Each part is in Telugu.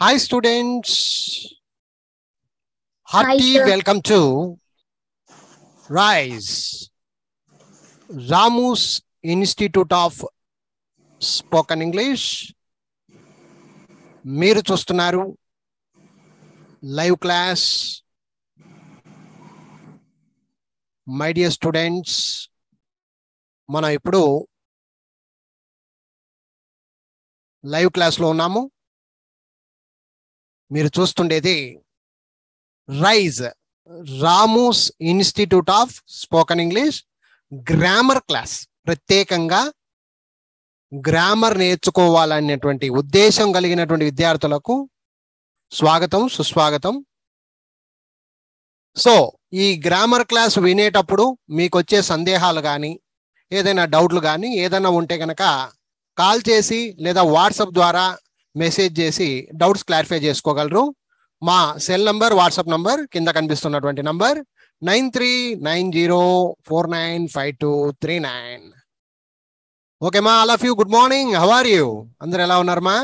Hi, students. Hearty sir. welcome to RISE, Ramus Institute of Spoken English. మీరు చూస్తున్నారు live class my dear students మనం ఇప్పుడు లైవ్ క్లాస్లో ఉన్నాము మీరు చూస్తుండేది rise Ramu's institute of spoken English grammar class. ప్రత్యేకంగా గ్రామర్ నేర్చుకోవాలనేటువంటి ఉద్దేశం కలిగినటువంటి విద్యార్థులకు స్వాగతం సుస్వాగతం. సో ఈ గ్రామర్ క్లాస్ వినేటప్పుడు మీకు వచ్చే సందేహాలు కానీ ఏదైనా డౌట్లు కానీ ఏదైనా ఉంటే కనుక కాల్ చేసి లేదా వాట్సాప్ ద్వారా మెసేజ్ చేసి డౌట్స్ క్లారిఫై చేసుకోగలరు. మా సెల్ నంబర్ వాట్సాప్ నంబర్ కింద కనిపిస్తున్నటువంటి number nine three nine zero four nine five two three nine. Okay మా all of you good morning how are you అందరు ఎలా ఉన్నారు మా?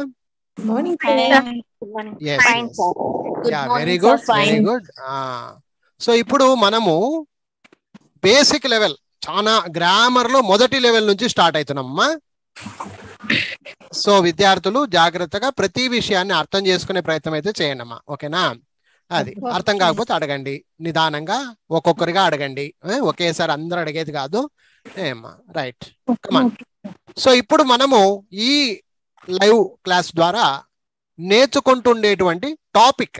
Very. Good very. Good so ఇప్పుడు మనము బేసిక్ లెవెల్ చాలా గ్రామర్లో మొదటి లెవెల్ నుంచి స్టార్ట్ అవుతున్నామమ్మా సో విద్యార్థులు జాగ్రత్తగా ప్రతి విషయాన్ని అర్థం చేసుకునే ప్రయత్నం అయితే చేయండి అమ్మా ఓకేనా? అది. అర్థం కాకపోతే అడగండి. నిదానంగా ఒక్కొక్కరిగా అడగండి. ఒకేసారి అందరూ అడిగేది కాదు. ఏమ్మా రైట్. కమాన్ సో ఇప్పుడు మనము ఈ లైవ్ క్లాస్ ద్వారా నేర్చుకుంటుండేటువంటి టాపిక్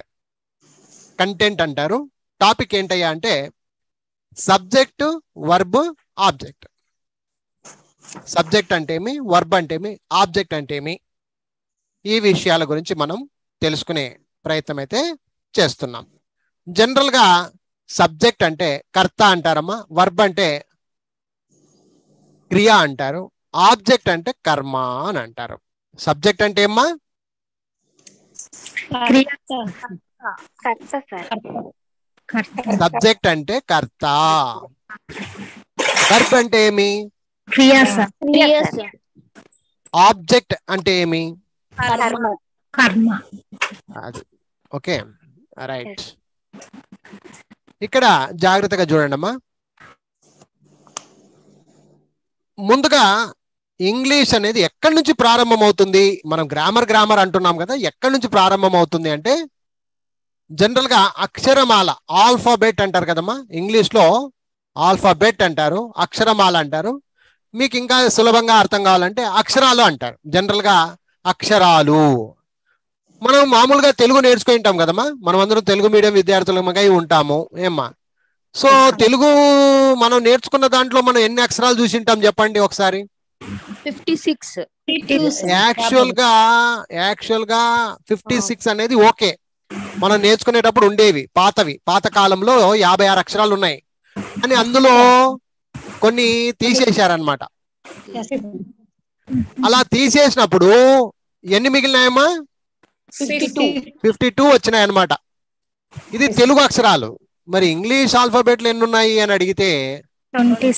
కంటెంట్ అంటారు. టాపిక్ ఏంటయ్యా అంటే సబ్జెక్ట్ వర్బ్ ఆబ్జెక్ట్. సబ్జెక్ట్ అంటేమి వర్బ్ అంటేమి ఆబ్జెక్ట్ అంటేమి ఈ విషయాల గురించి మనం తెలుసుకునే ప్రయత్నం అయితే చేస్తున్నాం. జనరల్గా సబ్జెక్ట్ అంటే కర్త అంటారమ్మా వర్బ్ అంటే క్రియ అంటారు ఆబ్జెక్ట్ అంటే కర్మ అని అంటారు. సబ్జెక్ట్ అంటే ఏమ్మా? సబ్జెక్ట్ అంటే కర్త. వర్బ్ అంటే ఏమి? క్రియా సార్ ఆబ్జెక్ట్ అంటే ఏమి? కర్మ. అది. ఓకే. రైట్. ఇక్కడ జాగ్రత్తగా చూడండి అమ్మా ముందుగా ఇంగ్లీష్ అనేది ఎక్కడి నుంచి ప్రారంభం అవుతుంది మనం గ్రామర్ గ్రామర్ అంటున్నాం కదా ఎక్కడి నుంచి ప్రారంభం అవుతుంది అంటే జనరల్గా అక్షరమాల ఆల్ఫాబెట్ అంటారు కదమ్మా. ఇంగ్లీష్లో ఆల్ఫాబెట్ అంటారు అక్షరమాల అంటారు. మీకు ఇంకా సులభంగా అర్థం కావాలంటే అక్షరాలు అంటారు. జనరల్గా అక్షరాలు. మనం మామూలుగా తెలుగు నేర్చుకుంటాం కదమ్మా. మనం అందరం తెలుగు మీడియం విద్యార్థులమై ఉంటాము. ఏమ్మా? సో తెలుగు మనం నేర్చుకున్న దాంట్లో మనం ఎన్ని అక్షరాలు చూసింటాం చెప్పండి ఒకసారి. Fifty six. యాక్చువల్గా యాక్చువల్గా ఫిఫ్టీ సిక్స్ అనేది ఓకే. మనం నేర్చుకునేటప్పుడు ఉండేవి పాతవి. పాత కాలంలో యాభై ఆరు అక్షరాలు ఉన్నాయి. కానీ అందులో కొన్ని తీసేశారనమాట అలా తీసేసినప్పుడు ఎన్ని మిగిలినాయమ్మా? Fifty two. వచ్చినాయి అనమాట ఇది తెలుగు అక్షరాలు. మరి ఇంగ్లీష్ ఆల్ఫాబెట్లు ఎన్ని ఉన్నాయి అని అడిగితే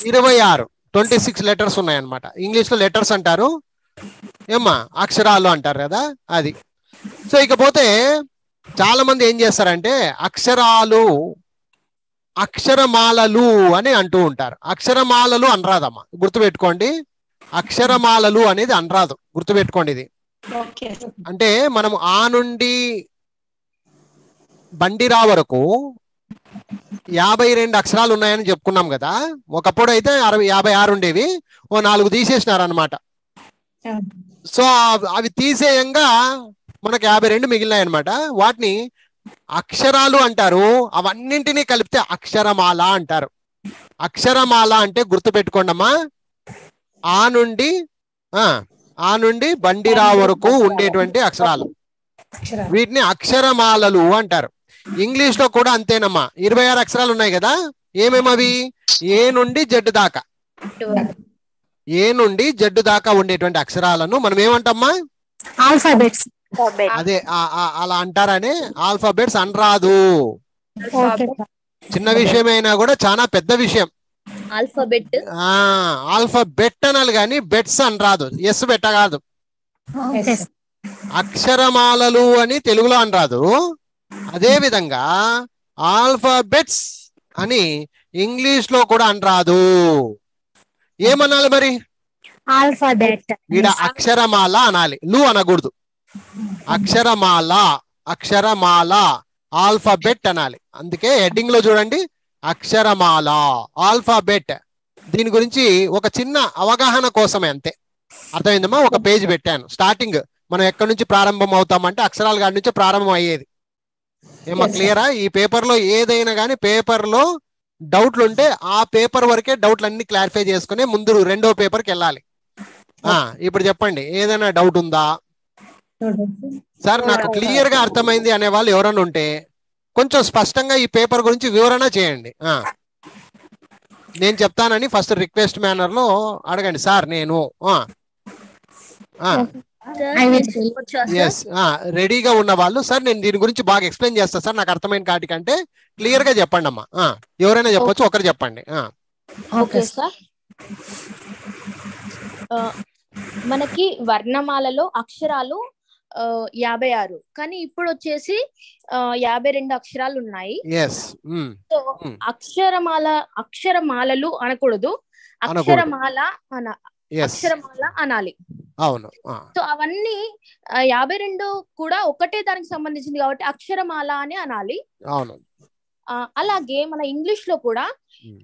ఇరవై ఆరు ట్వంటీ సిక్స్ లెటర్స్ ఉన్నాయి అనమాట ఇంగ్లీష్లో లెటర్స్ అంటారు. ఏమ్మా? అక్షరాలు అంటారు కదా అది. సో ఇకపోతే చాలా మంది ఏం చేస్తారంటే అక్షరాలు అక్షరమాలలు అని అంటూ ఉంటారు. అక్షరమాలలు అనరాదమ్మా గుర్తుపెట్టుకోండి. అక్షరమాలలు అనేది అనరాదు గుర్తుపెట్టుకోండి ఇది. అంటే మనం ఆ నుండి బండిరా వరకు యాభై రెండు అక్షరాలు ఉన్నాయని చెప్పుకున్నాం కదా. ఒకప్పుడు అయితే అరవై యాభై ఆరు ఉండేవి. ఓ నాలుగు తీసేసినారనమాట సో అవి తీసేయంగా మనకు యాభై రెండు మిగిలినాయి అనమాట వాటిని అక్షరాలు అంటారు. అవన్నింటినీ కలిపితే అక్షరమాల అంటారు. అక్షరమాల అంటే గుర్తు పెట్టుకోండమ్మా ఆ నుండి ఆ ఆ నుండి బండిరా వరకు ఉండేటువంటి అక్షరాలు. వీటిని అక్షరమాలలు అంటారు. ఇంగ్లీష్లో కూడా అంతేనమ్మా. ఇరవై ఆరు అక్షరాలు ఉన్నాయి కదా. ఏమేమి అవి ఏ నుండి జడ్డు దాకా? ఏ నుండి జడ్డు దాకా ఉండేటువంటి అక్షరాలను మనం ఏమంటామ్మా ఆల్ఫాబెట్స్. అదే అలా అంటారని ఆల్ఫాబెట్స్ అనరాదు. ఓకే. చిన్న విషయమైనా కూడా చాలా పెద్ద విషయం. ఆల్ఫాబెట్ ఆ ఆల్ఫాబెట్ అనాలి కానీ బెట్స్ అని రాదు ఎస్ బెట్ట కాదు. ఓకే. అక్షరమాలలు అని తెలుగులో అనరాదు. అదే విధంగా ఆల్ఫాబెట్స్ అని ఇంగ్లీష్లో కూడా అనరాదు. ఏమనాలి మరి? ఆల్ఫాబెట్. ఈడ అక్షరమాల అనాలి. లు అనకూడదు. అక్షరమాల అక్షరమాల ఆల్ఫాబెట్ అనాలి. అందుకే హెడ్డింగ్లో చూడండి అక్షరమాల ఆల్ఫాబెట్. దీని గురించి ఒక చిన్న అవగాహన కోసమే అంతే. అర్థమైందమ్మా? ఒక పేజ్ పెట్టాను. స్టార్టింగ్ మనం ఎక్కడి నుంచి ప్రారంభం అవుతామంటే అక్షరాల కాడి నుంచి ప్రారంభం అయ్యేది. ఏమో. క్లియరా? ఈ పేపర్లో ఏదైనా కానీ పేపర్లో డౌట్లు ఉంటే ఆ పేపర్ వరకే డౌట్లు అన్ని క్లారిఫై చేసుకుని ముందు రెండో పేపర్కి వెళ్ళాలి. ఆ ఇప్పుడు చెప్పండి. ఏదైనా డౌట్ ఉందా? సార్ నాకు క్లియర్గా అర్థమైంది అనే వాళ్ళు ఎవరైనా ఉంటే కొంచెం స్పష్టంగా ఈ పేపర్ గురించి వివరణ చేయండి. ఆ. నేను చెప్తానని ఫస్ట్ రిక్వెస్ట్ మేనర్లో అడగండి. సార్ నేను. రెడీగా ఉన్న వాళ్ళు. సార్ నేను దీని గురించి బాగా ఎక్స్ప్లెయిన్ చేస్తా. సార్ నాకు అర్థమైన కాటికంటే క్లియర్గా చెప్పండి అమ్మా. ఎవరైనా చెప్పొచ్చు ఒకరు చెప్పండి. మనకి వర్ణమాలలో అక్షరాలు యాభై ఆరు కానీ ఇప్పుడు వచ్చేసి యాభై రెండు అక్షరాలు ఉన్నాయి ఉమ్, సో Hmm. అక్షరమాల అక్షరమాలలు అనకూడదు. అక్షరమాల అన అక్షరమాల అనాలి. అవును. సో అవన్నీ యాభై రెండు కూడా ఒకటే దానికి సంబంధించింది కాబట్టి అక్షరమాల అని అనాలి. అవును. అలాగే మన ఇంగ్లీష్లో కూడా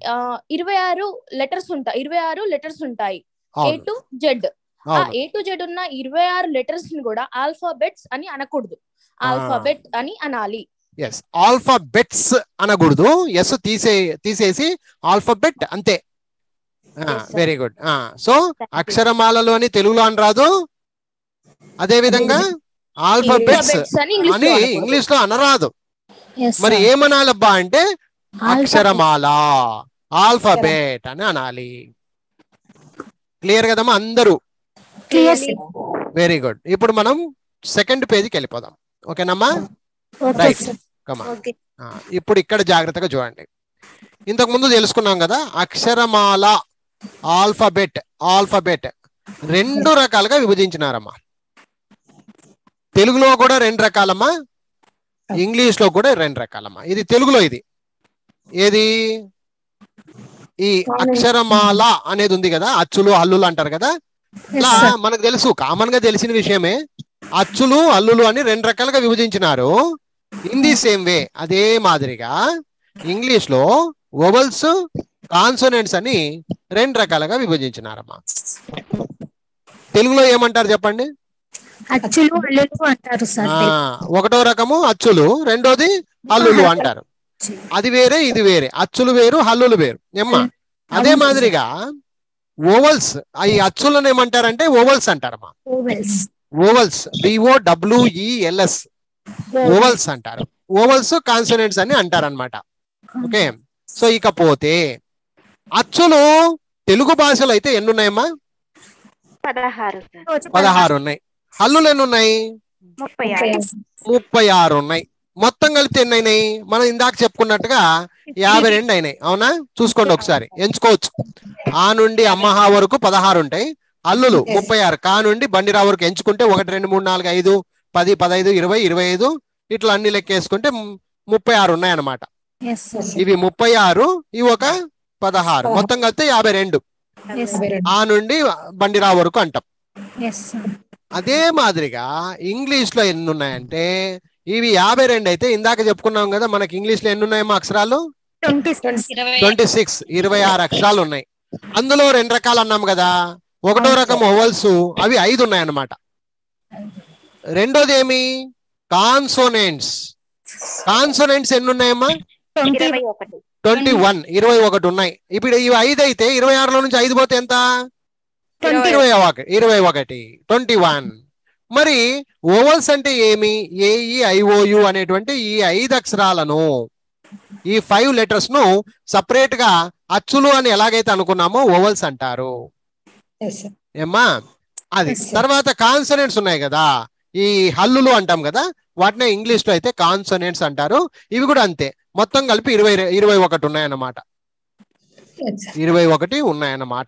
ఆ, ఇరవై ఆరు లెటర్స్ ఉంటాయి ఇరవై ఆరు లెటర్స్ ఉంటాయి. A to Z. ఆ ఏ టు జెడ్ ఉన్న ఇరవై ఆరు లెటర్స్ని కూడా ఆల్ఫాబెట్స్ అని అనకూడదు. ఆల్ఫాబెట్ అని అనాలి. ఎస్ ఆల్ఫాబెట్స్ అనకూడదు. ఎస్ తీసే తీసేసి ఆల్ఫాబెట్ అంతే. Very good so you. అక్షరమాలలు అని తెలుగులో అని రాదు. అదే విధంగా ఆల్ఫాబెట్స్ అని ఇంగ్లీష్లో అనరాదు. మరి. ఏమనాలబ్బా అంటే. అక్షరమాల ఆల్ఫాబెట్ అని అనాలి. క్లియర్ కదమ్మా అందరూ? వెరీ గుడ్ ఇప్పుడు మనం సెకండ్ పేజీకి వెళ్ళిపోదాం. ఓకేనమ్మా? Sir. కమా ఇప్పుడు ఇక్కడ జాగ్రత్తగా చూడండి. ఇంతకు ముందు తెలుసుకున్నాం కదా అక్షరమాల ఆల్ఫాబెట్ ఆల్ఫాబెట్ రెండు రకాలుగా విభజించినారమ్మా. తెలుగులో కూడా రెండు రకాలమ్మా ఇంగ్లీష్లో కూడా రెండు రకాలమ్మా. ఇది తెలుగులో ఇది. ఏది? ఈ అక్షరమాల అనేది ఉంది కదా అచ్చులు హల్లులు అంటారు కదా ఇట్లా. మనకు తెలుసు కామన్గా తెలిసిన విషయమే. అచ్చులు హల్లులు అని రెండు రకాలుగా విభజించినారు. ఇన్ ది సేమ్ వే అదే మాదిరిగా ఇంగ్లీష్లో వొవల్స్ కాన్సోనెంట్స్ అని రెండు రకాలుగా విభజించినారమ్మా. తెలుగులో ఏమంటారు చెప్పండి? అల్లులు ఒకటో రకము అచ్చులు రెండోది హల్లులు అంటారు. అది వేరే ఇది వేరే. అచ్చులు వేరు హల్లులు వేరు. ఏమ్మా? అదే. మాదిరిగా ఓవల్స్ ఈ అచ్చులను ఏమంటారంటే vowels అంటారమ్మా. Vowels vowels V O W E L S vowels అంటారు. ఓవల్స్ కాన్సనెంట్స్ అని అంటారు అనమాట ఓకే సో ఇకపోతే అచ్చులు తెలుగు భాషలో అయితే ఎన్ని ఉన్నాయమ్మా పదహారు ఉన్నాయి. హల్లులు ఎన్ని ఉన్నాయి ముప్పై ఆరు ఉన్నాయి. మొత్తం కలిపితే ఎన్ని అయినాయి మనం ఇందాక చెప్పుకున్నట్టుగా యాభై రెండు అయినాయి. అవునా? చూసుకోండి ఒకసారి. ఎంచుకోవచ్చు. ఆ నుండి అమ్మహా వరకు పదహారు ఉంటాయి. అల్లులు ముప్పై ఆరు. కా నుండి బండిరా వరకు ఎంచుకుంటే ఒకటి రెండు మూడు నాలుగు ఐదు పది పదహైదు ఇరవై ఇరవై ఐదు. ఇట్లా అన్ని లెక్కేసుకుంటే ముప్పై ఆరు ఉన్నాయి అన్నమాట ఎస్ సార్ ఇవి ముప్పై ఆరు ఇవి ఒక పదహారు. మొత్తం కలిపితే యాభై రెండు. ఆ నుండి బండిరా వరకు అంటాం. అదే మాదిరిగా ఇంగ్లీష్లో ఎన్ని ఉన్నాయంటే ఇవి యాభై రెండు అయితే ఇందాక చెప్పుకున్నాం కదా మనకి ఇంగ్లీష్లో ఎన్ని ఉన్నాయమ్మా అక్షరాలు? Twenty six. Twenty six. ఇరవై ఆరు అక్షరాలు ఉన్నాయి. అందులో రెండు రకాలు అన్నాం కదా ఒకటో రకం ఓవల్స్ అవి ఐదు ఉన్నాయన్నమాట. రెండోది ఏమి? కాన్సోనెంట్స్. కాన్సోనెంట్స్ ఎన్ని ఉన్నాయమ్మా ట్వంటీ వన్ ఇరవై ఒకటి ఉన్నాయి. ఇప్పుడు ఇవి ఐదు అయితే ఇరవై ఆరులో నుంచి ఐదు పోతే ఎంత? ఇరవై ఒకటి ఇరవై ఒకటి. Twenty one. మరి ఓవల్స్ అంటే ఏమి? ఏఈ ఐఓయు అనేటువంటి ఈ ఐదు అక్షరాలను ఈ ఫైవ్ లెటర్స్ను సపరేట్గా అచ్చులు అని ఎలాగైతే అనుకున్నామో ఓవల్స్ అంటారు. ఏమ్మా? అది. తర్వాత కాన్సనెంట్స్ ఉన్నాయి కదా. ఈ హల్లులు అంటాం కదా వాటినే ఇంగ్లీష్లో అయితే కాన్సనెంట్స్ అంటారు. ఇవి కూడా అంతే. మొత్తం కలిపి ఇరవై ఇరవై ఒకటి ఉన్నాయన్నమాట. ఇరవై ఒకటి ఉన్నాయన్నమాట.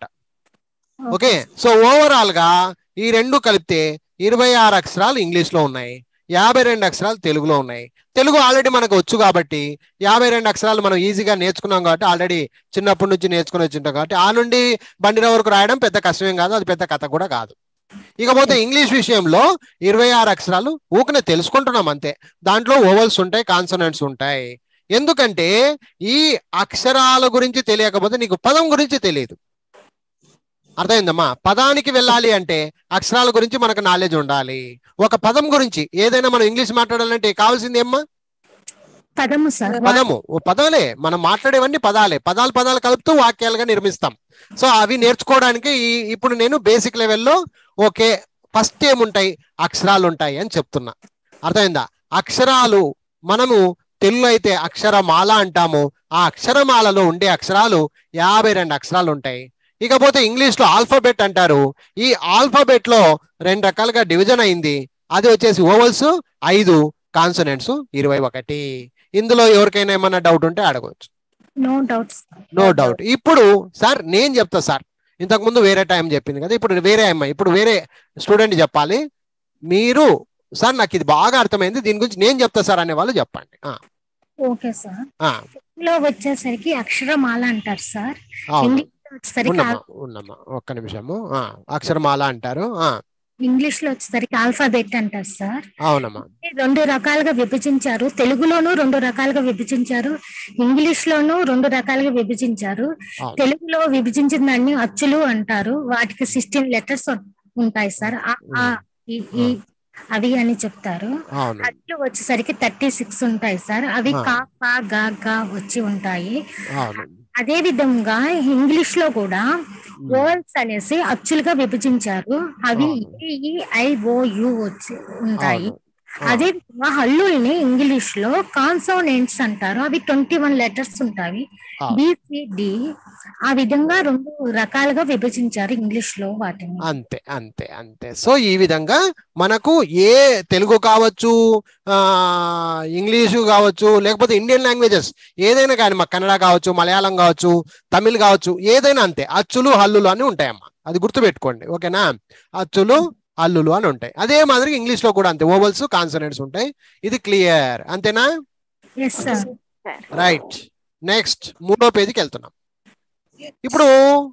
ఓకే? సో ఓవరాల్గా ఈ రెండు కలిపితే ఇరవై ఆరు అక్షరాలు ఇంగ్లీష్లో ఉన్నాయి యాభై రెండు అక్షరాలు తెలుగులో ఉన్నాయి. తెలుగు ఆల్రెడీ మనకు వచ్చు కాబట్టి యాభై రెండు అక్షరాలు మనం ఈజీగా నేర్చుకున్నాం కాబట్టి ఆల్రెడీ చిన్నప్పటి నుంచి నేర్చుకుని వచ్చింటాం కాబట్టి ఆ నుండి బండిన వరకు రాయడం పెద్ద కష్టమేం కాదు అది పెద్ద కథ కూడా కాదు. ఇకపోతే ఇంగ్లీష్ విషయంలో ఇరవై ఆరు అక్షరాలు ఊకనే తెలుసుకుంటున్నాం అంతే. దాంట్లో ఓవల్స్ ఉంటాయి కాన్సనెంట్స్ ఉంటాయి. ఎందుకంటే ఈ అక్షరాల గురించి తెలియకపోతే నీకు పదం గురించి తెలియదు. అర్థమైందమ్మా? పదానికి వెళ్ళాలి అంటే అక్షరాల గురించి మనకు నాలెడ్జ్ ఉండాలి. ఒక పదం గురించి ఏదైనా మనం ఇంగ్లీష్ మాట్లాడాలంటే కావాల్సింది ఏమ్మా? పదము సార్. పదము. ఓ పదాలే మనం మాట్లాడేవన్నీ పదాలే. పదాలు పదాలు కలుపుతూ వాక్యాలుగా నిర్మిస్తాం. సో అవి నేర్చుకోవడానికి ఈ ఇప్పుడు నేను బేసిక్ లెవెల్లో ఓకే ఫస్ట్ ఏముంటాయి? అక్షరాలు ఉంటాయి అని చెప్తున్నా. అర్థమైందా? అక్షరాలు మనము తెలుగులో అయితే అక్షరమాల అంటాము. ఆ అక్షరమాలలో ఉండే అక్షరాలు యాభై రెండు అక్షరాలు ఉంటాయి ఇకపోతే ఇంగ్లీష్లో ఆల్ఫాబెట్ అంటారు. ఈ ఆల్ఫాబెట్లో రెండు రకాలుగా డివిజన్ అయింది. అది వచ్చేసి ఓవల్స్ ఐదు కాన్సనెంట్స్ ఇరవై ఒకటి. ఇందులో ఎవరికైనా ఏమన్నా డౌట్ ఉంటే అడగవచ్చు నో డౌట్స్ నో డౌట్ ఇప్పుడు సార్ నేను చెప్తా సార్ ఇంతకు ముందు వేరే టైం చెప్పింది కదా ఇప్పుడు వేరే అమ్మాయి ఇప్పుడు వేరే స్టూడెంట్ చెప్పాలి. మీరు సార్ నాకు ఇది బాగా అర్థమైంది దీని గురించి నేను చెప్తా సార్ అనే వాళ్ళు చెప్పండి. ఓకే సార్లో వచ్చేసరికి అక్షరమాల అంటారు సార్ ఇంగ్లీష్ ఉన్నమ్మా ఆల్- ఉన్నమ్మా. ఒక్క నిమిషము. అక్షరమాల అంటారు. ఇంగ్లీష్లో వచ్చేసరికి ఆల్ఫాబెట్ అంటారు సార్. అవునమ్మా. రెండు రకాలుగా విభజించారు. తెలుగులోను రెండు రకాలుగా విభజించారు. ఇంగ్లీష్ లోను రెండు రకాలుగా విభజించారు. తెలుగులో విభజించిన దాన్ని అచ్చులు అంటారు. వాటికి సిక్స్టీన్ లెటర్స్ ఉంటాయి సార్. అవి అని చెప్తారు. అట్లు వచ్చేసరికి థర్టీ సిక్స్ ఉంటాయి సార్. అవి. కా కా గా వచ్చి ఉంటాయి. అదే విధంగా ఇంగ్లీష్లో కూడా వర్డ్స్ అనేసి అచ్చులుగా విభజించారు. అవి అవును. ఈ ఐ ఓ యు వచ్చి ఉంటాయి. అదే హల్లుల్ని ఇంగ్లీష్లో కాన్సోనెంట్స్ అంటారు. అవి ట్వంటీ వన్ లెటర్స్ ఉంటాయి. బిసిడి ఆ విధంగా రెండు రకాలుగా విభజించారు ఇంగ్లీష్లో వాటిని. అంతే అంతే అంతే. సో ఈ విధంగా మనకు ఏ తెలుగు కావచ్చు ఆ ఇంగ్లీషు కావచ్చు లేకపోతే ఇండియన్ లాంగ్వేజెస్ ఏదైనా కానీ మా కన్నడ కావచ్చు మలయాళం కావచ్చు తమిళ్ కావచ్చు ఏదైనా అంతే. అచ్చులు హల్లులు అని ఉంటాయమ్మా. అది గుర్తుపెట్టుకోండి. ఓకేనా? అచ్చులు హల్లులు అని ఉంటాయి. అదే మాదిరి ఇంగ్లీష్లో కూడా అంతే. ఓవల్స్ కాన్సనెంట్స్ ఉంటాయి. ఇది క్లియర్ అంతేనా? రైట్ నెక్స్ట్ మూడో పేజీకి వెళ్తున్నాం. ఇప్పుడు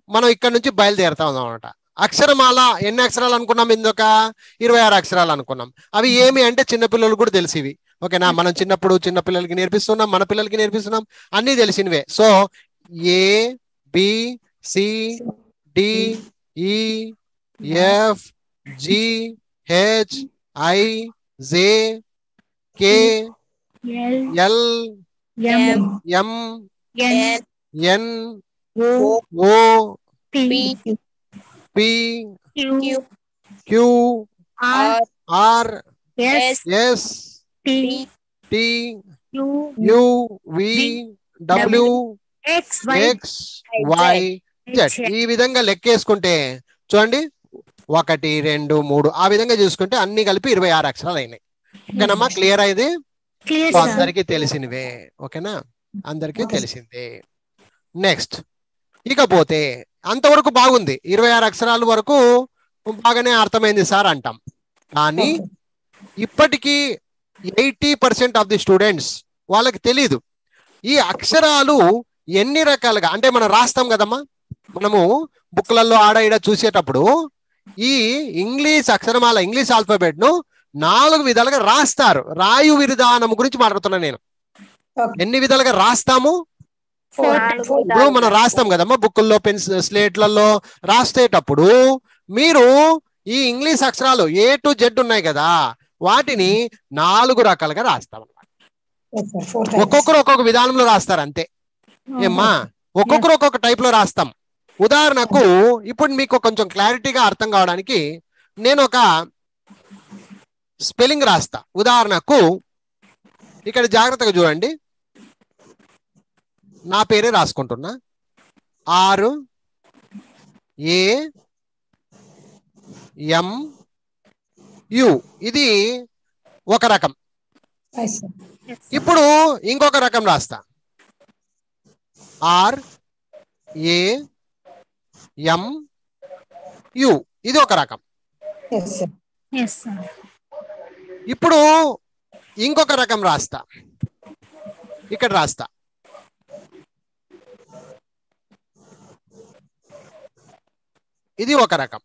మనం ఇక్కడ నుంచి బయలుదేరుతా ఉన్నాం అనమాట అక్షరమాల ఎన్ని అక్షరాలు అనుకున్నాం ఇందొక? ఇరవై ఆరు అక్షరాలు అనుకున్నాం. అవి ఏమి అంటే చిన్నపిల్లలు కూడా తెలిసివి ఓకేనా? మనం చిన్నప్పుడు చిన్న పిల్లలకి నేర్పిస్తున్నాం మన పిల్లలకి నేర్పిస్తున్నాం. అన్ని తెలిసినవే. So A B C D E F G H I J K L M N O P Q R S T U V W X Y Z ఈ విధంగా లెక్కేసుకుంటే చూడండి ఒకటి రెండు మూడు. ఆ విధంగా చూసుకుంటే అన్ని కలిపి ఇరవై ఆరు అక్షరాలు అయినాయి. ఓకేనమ్మా? క్లియర్ అయింది? అందరికీ తెలిసినవే. ఓకేనా? అందరికీ తెలిసిందే. నెక్స్ట్ ఇకపోతే అంతవరకు బాగుంది. ఇరవై ఆరు అక్షరాల వరకు బాగానే అర్థమైంది సార్ అంటాం. కానీ ఇప్పటికీ eighty percent of the students వాళ్ళకి తెలీదు. ఈ అక్షరాలు ఎన్ని రకాలుగా అంటే మనం రాస్తాం కదమ్మా? మనము బుక్లలో ఆడ ఈడ చూసేటప్పుడు ఈ ఇంగ్లీష్ అక్షరమాల ఇంగ్లీష్ ఆల్ఫాబెట్ను నాలుగు విధాలుగా రాస్తారు. రాయు విధానం గురించి మాట్లాడుతున్నా నేను. ఎన్ని విధాలుగా రాస్తాము? ఇప్పుడు మనం రాస్తాం కదమ్మా బుక్కుల్లో పెన్స్ స్లేట్లలో రాసేటప్పుడు మీరు ఈ ఇంగ్లీష్ అక్షరాలు ఏ టు జెడ్ ఉన్నాయి కదా వాటిని నాలుగు రకాలుగా రాస్తాం ఒక్కొక్కరు ఒక్కొక్క విధానంలో రాస్తారు అంతే. ఏమ్మా? ఒక్కొక్కరు ఒక్కొక్క టైప్లో రాస్తాం. ఉదాహరణకు ఇప్పుడు మీకు కొంచెం క్లారిటీగా అర్థం కావడానికి నేను ఒక స్పెల్లింగ్ రాస్తా. ఉదాహరణకు ఇక్కడ జాగ్రత్తగా చూడండి. నా పేరే రాసుకుంటున్నా. ఆరు ఏ ఎం యు. ఇది ఒక రకం. ఇప్పుడు ఇంకొక రకం రాస్తా. ఆర్ ఏ ఎం యు ఇది ఒక రకం. ఇప్పుడు ఇంకొక రకం రాస్తా. ఇక్కడ రాస్తా. ఇది ఒక రకం.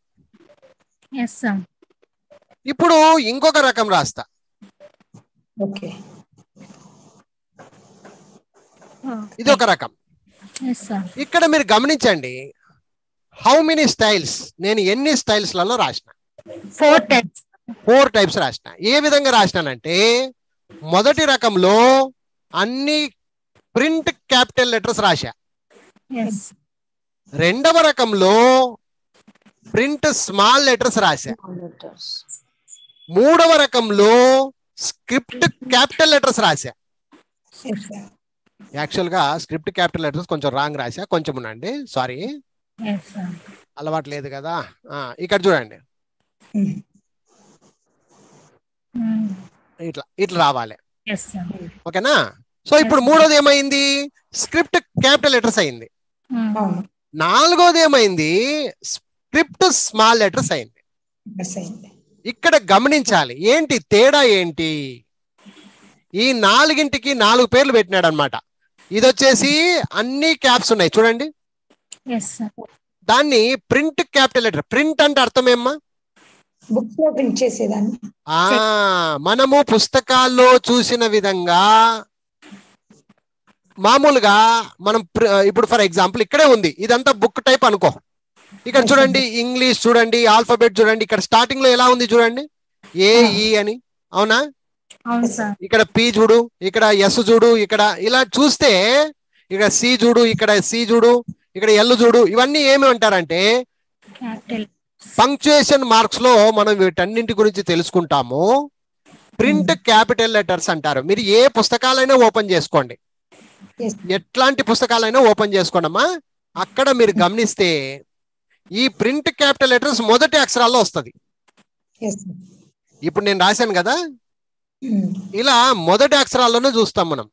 ఇప్పుడు ఇంకొక రకం రాస్తా. ఓకే ఇది ఒక రకం. ఇక్కడ మీరు గమనించండి హౌ మెనీ స్టైల్స్ నేను ఎన్ని స్టైల్స్లలో రాసిన? ఫోర్ టైప్స్ ఫోర్ టైప్స్ రాసిన. ఏ విధంగా రాసినానంటే మొదటి రకంలో అన్ని ప్రింట్ క్యాపిటల్ లెటర్స్ రాశా. రెండవ రకంలో ప్రింట్ స్మాల్ లెటర్స్ రాశా. మూడవ రకంలో స్క్రిప్ట్ క్యాపిటల్ లెటర్స్ రాశా. యాక్చువల్గా స్క్రిప్ట్ క్యాపిటల్ లెటర్స్ కొంచెం రాంగ్ రాశా. కొంచెం ఉండండి. సార్ అలవాటు లేదు కదా? ఆ, ఇక్కడ చూడండి. ఇట్లా ఇట్లా రావాలి. ఎస్ సార్ ఓకేనా? సో ఇప్పుడు మూడోది ఏమైంది? స్క్రిప్ట్ క్యాపిటల్ లెటర్స్ అయింది. అవును. నాలుగోది ఏమైంది? స్క్రిప్ట్ స్మాల్ లెటర్స్ అయింది. ఇక్కడ గమనించాలి. ఏంటి? తేడా ఏంటి? ఈ నాలుగింటికి నాలుగు పేర్లు పెట్టినాడు అనమాట ఇది వచ్చేసి అన్ని క్యాప్స్ ఉన్నాయి. చూడండి. దాన్ని ప్రింట్ క్యాపిటల్ లెటర్ ప్రింట్ అంటే అర్థం ఏమ్మా? బుక్స్లో ప్రింట్ చేసేదాన్ని. ఆ మనము పుస్తకాల్లో చూసిన విధంగా మామూలుగా మనం ఇప్పుడు ఫర్ ఎగ్జాంపుల్ ఇక్కడే ఉంది ఇదంతా బుక్ టైప్ అనుకో. ఇక్కడ చూడండి ఇంగ్లీష్ చూడండి ఆల్ఫాబెట్ చూడండి ఇక్కడ స్టార్టింగ్లో ఎలా ఉంది చూడండి? ఏ ఈ అని. అవునా? అవును సార్ ఇక్కడ పి చూడు ఇక్కడ ఎస్ చూడు ఇక్కడ ఇలా చూస్తే ఇక్కడ సి చూడు ఇక్కడ సి చూడు ఇక్కడ ఎల్ చూడు ఇవన్నీ ఏమి అంటారంటే పంక్చుయేషన్ మార్క్స్లో మనం వీటన్నింటి గురించి తెలుసుకుంటాము. ప్రింట్ క్యాపిటల్ లెటర్స్ అంటారు. మీరు ఏ పుస్తకాలైనా ఓపెన్ చేసుకోండి. ఎట్లాంటి పుస్తకాలైనా ఓపెన్ చేసుకోండి అమ్మా అక్కడ మీరు గమనిస్తే ఈ ప్రింట్ క్యాపిటల్ లెటర్స్ మొదటి అక్షరాల్లో వస్తది. ఇప్పుడు నేను రాశాను కదా. ఇలా మొదటి అక్షరాల్లోనే చూస్తాం మనం.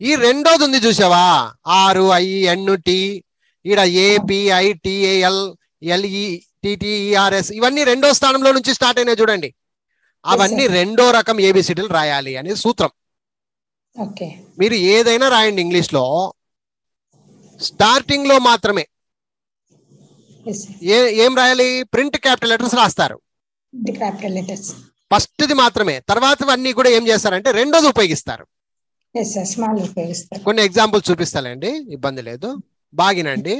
ఈ రెండోది ఉంది చూసావా? ఆరు ఐ ఎన్ టి ఈడ ఏపిఐ టిఏఎల్ ఎల్ఈ టిటిఈఆర్ఎస్ ఇవన్నీ రెండో స్థానంలో నుంచి స్టార్ట్ అయినాయి చూడండి. అవన్నీ రెండో రకం ఏబిసిడీలు రాయాలి అనేది సూత్రం. ఓకే. మీరు ఏదైనా రాయండి ఇంగ్లీష్లో స్టార్టింగ్లో మాత్రమే ఏ ఏం రాయాలి? ప్రింట్ క్యాపిటల్ లెటర్స్ రాస్తారు. The capital letters. First the మాత్రమే. తర్వాతవన్నీ కూడా ఏం చేస్తారంటే రెండోది ఉపయోగిస్తారు. కొన్ని ఎగ్జాంపుల్స్ చూపిస్తానండి ఇబ్బంది లేదు. బాగినండి.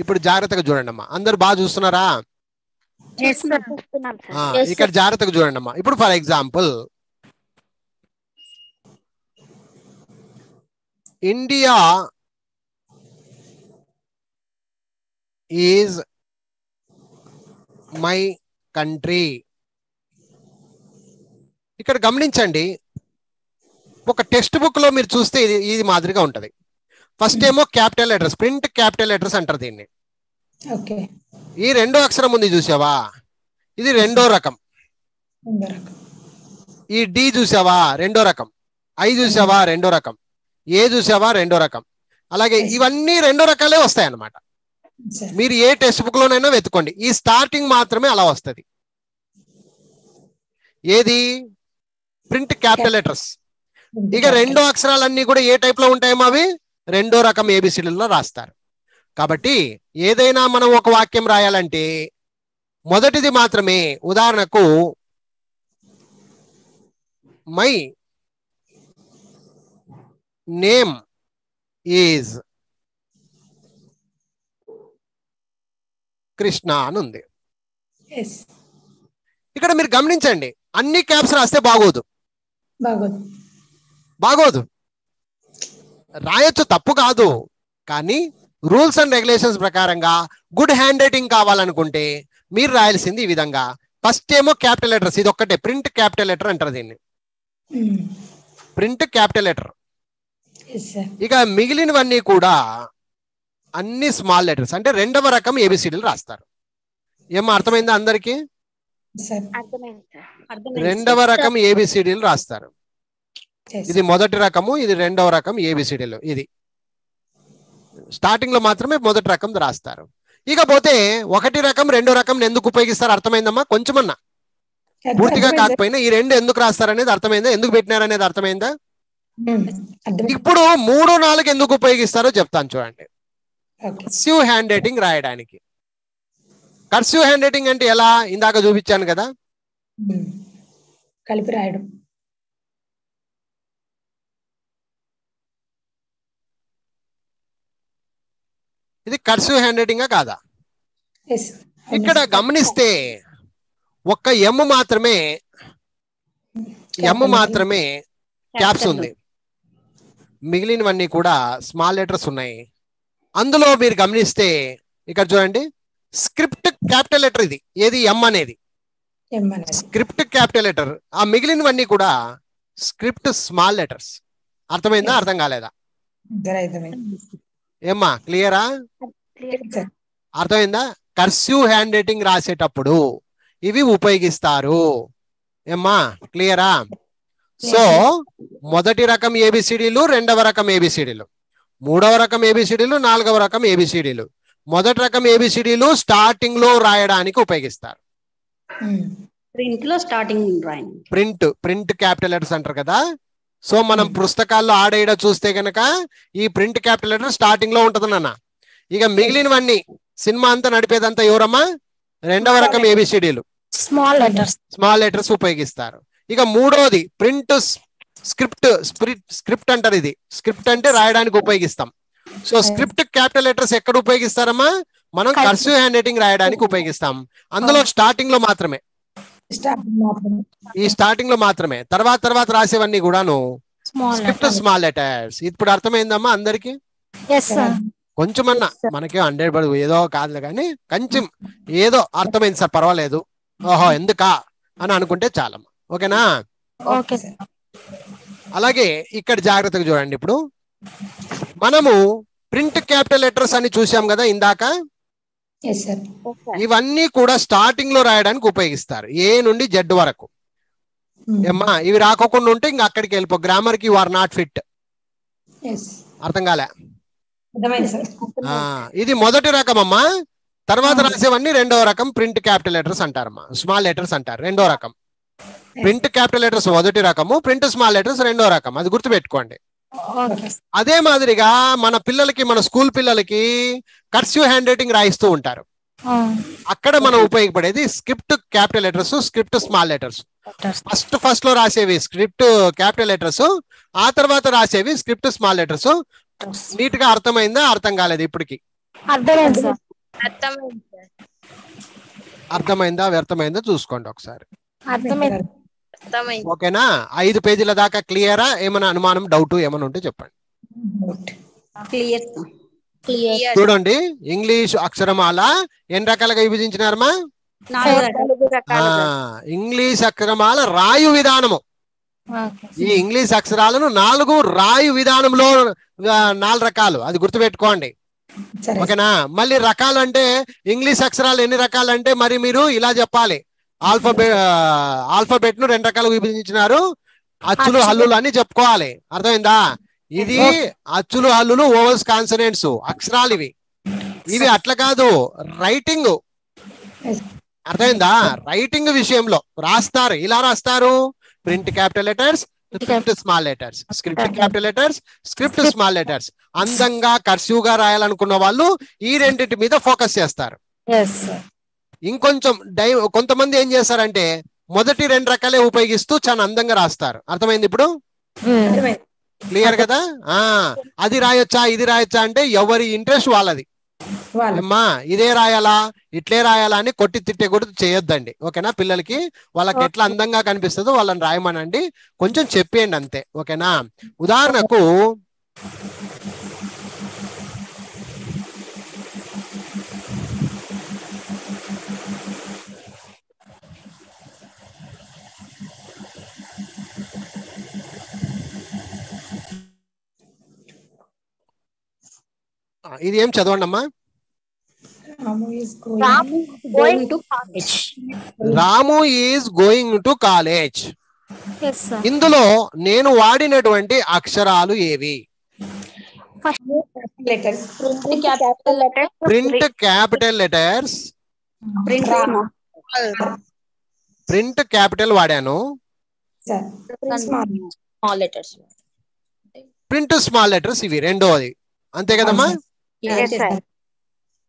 ఇప్పుడు జాగ్రత్తగా చూడండి అమ్మా. అందరు బాగా చూస్తున్నారా. ఇక్కడ జాగ్రత్తగా చూడండి అమ్మా. ఇప్పుడు for example India is my country ఇక్కడ గమనించండి ఒక టెక్స్ట్ బుక్లో మీరు చూస్తే ఇది ఇది మాదిరిగా ఉంటది. ఫస్ట్ ఏమో capital letters print capital letters అంటారు దీన్ని. ఓకే. ఈ రెండో అక్షరం ఉంది చూసావా? ఇది రెండో రకం. ఈ డి చూసావా? రెండో రకం. ఐ చూసావా? రెండో రకం. ఏ చూసావా? రెండో రకం. అలాగే ఇవన్నీ రెండో రకాలే వస్తాయి అన్నమాట మీరు ఏ టెక్స్ట్ బుక్ లోనైనా వెతుకోండి. ఈ స్టార్టింగ్ మాత్రమే అలా వస్తది. ఏది? Print capital letters. ఇక రెండో అక్షరాలన్నీ కూడా ఏ టైప్లో ఉంటాయేమో అవి? రెండో రకం ఏబిసిడీల్లో రాస్తారు. కాబట్టి ఏదైనా మనం ఒక వాక్యం రాయాలంటే మొదటిది మాత్రమే ఉదాహరణకు మై నేమ్ ఈజ్ కృష్ణ అని ఉంది. ఇక్కడ మీరు గమనించండి అన్ని క్యాప్స్ రాస్తే బాగోదు. బాగోదు. బాగోదు. రాయొచ్చు తప్పు కాదు. కానీ రూల్స్ అండ్ రెగ్యులేషన్స్ ప్రకారంగా గుడ్ హ్యాండ్ రైటింగ్ కావాలనుకుంటే మీరు రాయాల్సింది ఈ విధంగా. ఫస్ట్ ఏమో క్యాపిటల్ లెటర్స్ ఇది ఒక్కటే ప్రింట్ క్యాపిటల్ లెటర్ అంటారు దీన్ని. Print capital letter. ఇక మిగిలినవన్నీ కూడా అన్ని స్మాల్ లెటర్స్ అంటే రెండవ రకం ఏబిసిడీలు రాస్తారు. ఏమో అర్థమైందా అందరికి? రెండవ రకం ఏబిసిడీలు రాస్తారు. ఇది మొదటి రకము ఇది రెండవ రకం ఏబిసిడీలు ఇది స్టార్టింగ్లో. మాత్రమే మొదటి రకం రాస్తారు. ఇకపోతే ఒకటి రకం రెండో రకం ఎందుకు ఉపయోగిస్తారు? అర్థమైందమ్మా? కొంచెమన్నా. పూర్తిగా. కాకపోయినా ఈ రెండు ఎందుకు రాస్తారు అనేది అర్థమైందా? ఎందుకు పెట్టినారు అనేది అర్థమైందా. ఇప్పుడు మూడు నాలుగు ఎందుకు ఉపయోగిస్తారో చెప్తాను చూడండి. కర్సివ్ హ్యాండ్ రైటింగ్ రాయడానికి. కర్సివ్ హ్యాండ్ రైటింగ్ అంటే ఎలా? ఇందాక చూపించాను కదా. కలిపి రాయడం. ఇది కర్సివ్ హ్యాండ్ రైటింగ్ కాదా ఇక్కడ గమనిస్తే ఒక్క ఎమ్ మాత్రమే ఎమ్ మాత్రమే క్యాప్స్ ఉంది. మిగిలినవన్నీ కూడా స్మాల్ లెటర్స్ ఉన్నాయి. అందులో మీరు గమనిస్తే ఇక్కడ చూడండి స్క్రిప్ట్ క్యాపిటల్ లెటర్ ఇది. ఏది? ఎం అనేది. స్క్రిప్ట్ క్యాపిటల్ లెటర్ ఆ మిగిలినవన్నీ కూడా స్క్రిప్ట్ స్మాల్ లెటర్స్ అర్థమైందా? అర్థం కాలేదా? ఏమ్మా క్లియరా సార్ అర్థమైందా? కర్సివ్ హ్యాండ్ రైటింగ్ రాసేటప్పుడు ఇవి ఉపయోగిస్తారు. ఏమ్మా క్లియరా సో మొదటి రకం ఏబిసిడీలు రెండవ రకం ఏబిసిడీలు మూడవ రకం ఏబిసిడీలు నాలుగవ రకం ఏబిసిడీలు మొదటి రకం ఏబిసిడీలు స్టార్టింగ్లో రాయడానికి ఉపయోగిస్తారు. ప్రింట్లో starting print print capital letters అంటారు కదా? సో మనం పుస్తకాల్లో ఆడేడ చూస్తే గనక ఈ ప్రింట్ క్యాపిటల్ లెటర్ స్టార్టింగ్లో ఉంటది నాన్న. ఇక మిగిలినవన్నీ సినిమా అంతా నడిపేదంతా ఎవరమ్మా? రెండవ రకం ఏబిసిడీలు. స్మాల్ లెటర్స్ స్మాల్ లెటర్స్ ఉపయోగిస్తారు. ఇక మూడోది ప్రింట్ స్క్రిప్ట్ స్క్రిప్ట్ అంటారు ఇది. స్క్రిప్ట్ అంటే రాయడానికి ఉపయోగిస్తాం. సో స్క్రిప్ట్ క్యాపిటల్ లెటర్స్ ఎక్కడ ఉపయోగిస్తారమ్మా? మనం. కర్సివ్ హ్యాండ్ రైటింగ్ రాయడానికి ఉపయోగిస్తాం. అందులో స్టార్టింగ్లో మాత్రమే. ఈ స్టార్టింగ్లో మాత్రమే. తర్వాత తర్వాత రాసేవన్నీ కూడాను. Small script letters small letters ఇప్పుడు అర్థమైందమ్మా అందరికి? సార్ కొంచెమన్నా. మనకి హండ్రెడ్ పడు ఏదో కాదులే కానీ కొంచెం ఏదో అర్థమైంది సార్ పర్వాలేదు. ఓహో ఎందుకా? అని అనుకుంటే చాలమ్మా. ఓకేనా? ఓకే సార్ అలాగే ఇక్కడ జాగ్రత్తగా చూడండి ఇప్పుడు. మనము ప్రింట్ క్యాపిటల్ లెటర్స్ అని చూసాం కదా ఇందాక. ఇవన్నీ కూడా స్టార్టింగ్లో రాయడానికి ఉపయోగిస్తారు. ఏ నుండి జెడ్ వరకు. ఉమ్. ఏమ్మా ఇవి రాకోకుండా ఉంటే ఇంకా అక్కడికి వెళ్ళిపో. గ్రామర్కి యు ఆర్ నాట్ ఫిట్ అర్థం కాలే? ఇది మొదటి రకం అమ్మా. తర్వాత రాసేవన్నీ రెండవ రకం. ప్రింట్ క్యాపిటల్ లెటర్స్ అంటారమ్మా. స్మాల్ లెటర్స్ అంటారు. రెండో రకం. ప్రింట్ క్యాపిటల్ లెటర్స్ మొదటి రకము. ప్రింట్ స్మాల్ లెటర్స్ రెండో రకం. అది గుర్తుపెట్టుకోండి. అదే మాదిరిగా మన పిల్లలకి మన స్కూల్ పిల్లలకి కర్సివ్ హ్యాండ్ రైటింగ్ రాయిస్తూ ఉంటారు. అక్కడ మనం ఉపయోగపడేది script capital letters script small letters. First ఫస్ట్లో రాసేవి స్క్రిప్ట్ క్యాపిటల్ లెటర్స్ ఆ తర్వాత రాసేవి స్క్రిప్ట్ స్మాల్ లెటర్స్. నీట్గా అర్థమైందా అర్థం కాలేదు ఇప్పటికి? అర్థమైంది సార్. అర్థమైంది సార్. అర్థమైందా వ్యర్థమైందా చూసుకోండి ఒకసారి. అర్థమైంది. ఓకేనా? ఐదు పేజీల దాకా క్లియరా? ఏమైనా అనుమానం డౌట్ ఏమైనా ఉంటే చెప్పండి. Good clear. క్లియర్. చూడండి ఇంగ్లీష్ అక్షరమాల ఎన్ని రకాలుగా విభజించినారమ్మా? ఇంగ్లీష్ అక్షరమాల రాయు విధానము. ఈ ఇంగ్లీష్ అక్షరాలను నాలుగు రాయు విధానంలో నాలుగు రకాలు. అది గుర్తుపెట్టుకోండి. సరే. ఓకేనా? మళ్ళీ రకాలు అంటే ఇంగ్లీష్ అక్షరాలు ఎన్ని రకాలు అంటే మరి మీరు ఇలా చెప్పాలి. ఆల్ఫాబెట్ ఆల్ఫాబెట్ను రెండు రకాలు విభజించినారు. అచ్చులు. హల్లులు అని చెప్పుకోవాలి. అర్థమైందా? ఇది అచ్చులు హల్లులు ఓవల్స్ కాన్సనెంట్స్ అక్షరాలు ఇవి. ఇవి అట్లా కాదు రైటింగ్. అర్థమైందా? రైటింగ్ విషయంలో రాస్తారు. ఇలా రాస్తారు. Print capital letters script small letters. Script capital letters script small letters. అందంగా కర్సివ్గా రాయాలనుకున్న వాళ్ళు ఈ రెండింటి మీద ఫోకస్ చేస్తారు. ఇంకొంచెం డై కొంతమంది ఏం చేస్తారంటే మొదటి రెండు రకాలే ఉపయోగిస్తూ చాలా అందంగా రాస్తారు. అర్థమైంది ఇప్పుడు? క్లియర్ కదా? ఆ అది రాయొచ్చా ఇది రాయొచ్చా అంటే ఎవరి ఇంట్రెస్ట్ వాళ్ళది. వాళ్ళు అమ్మా ఇదే రాయాలా ఇట్లే రాయాలా అని కొట్టి తిట్టే కూడా చేయొద్దండి. ఓకేనా పిల్లలకి? వాళ్ళకి ఎట్లా అందంగా కనిపిస్తుందో వాళ్ళని రాయమనండి. కొంచెం చెప్పేయండి అంతే. ఓకేనా? ఉదాహరణకు ఇది ఏం చదవండి అమ్మా Ramu is going to college ఇందులో నేను వాడినటువంటి అక్షరాలు ఏవి? Print capital letter print capital letters. Print capital వాడాను. ప్రింట్ స్మాల్ లెటర్స్ ఇవి రెండోది. అంతే కదమ్మా.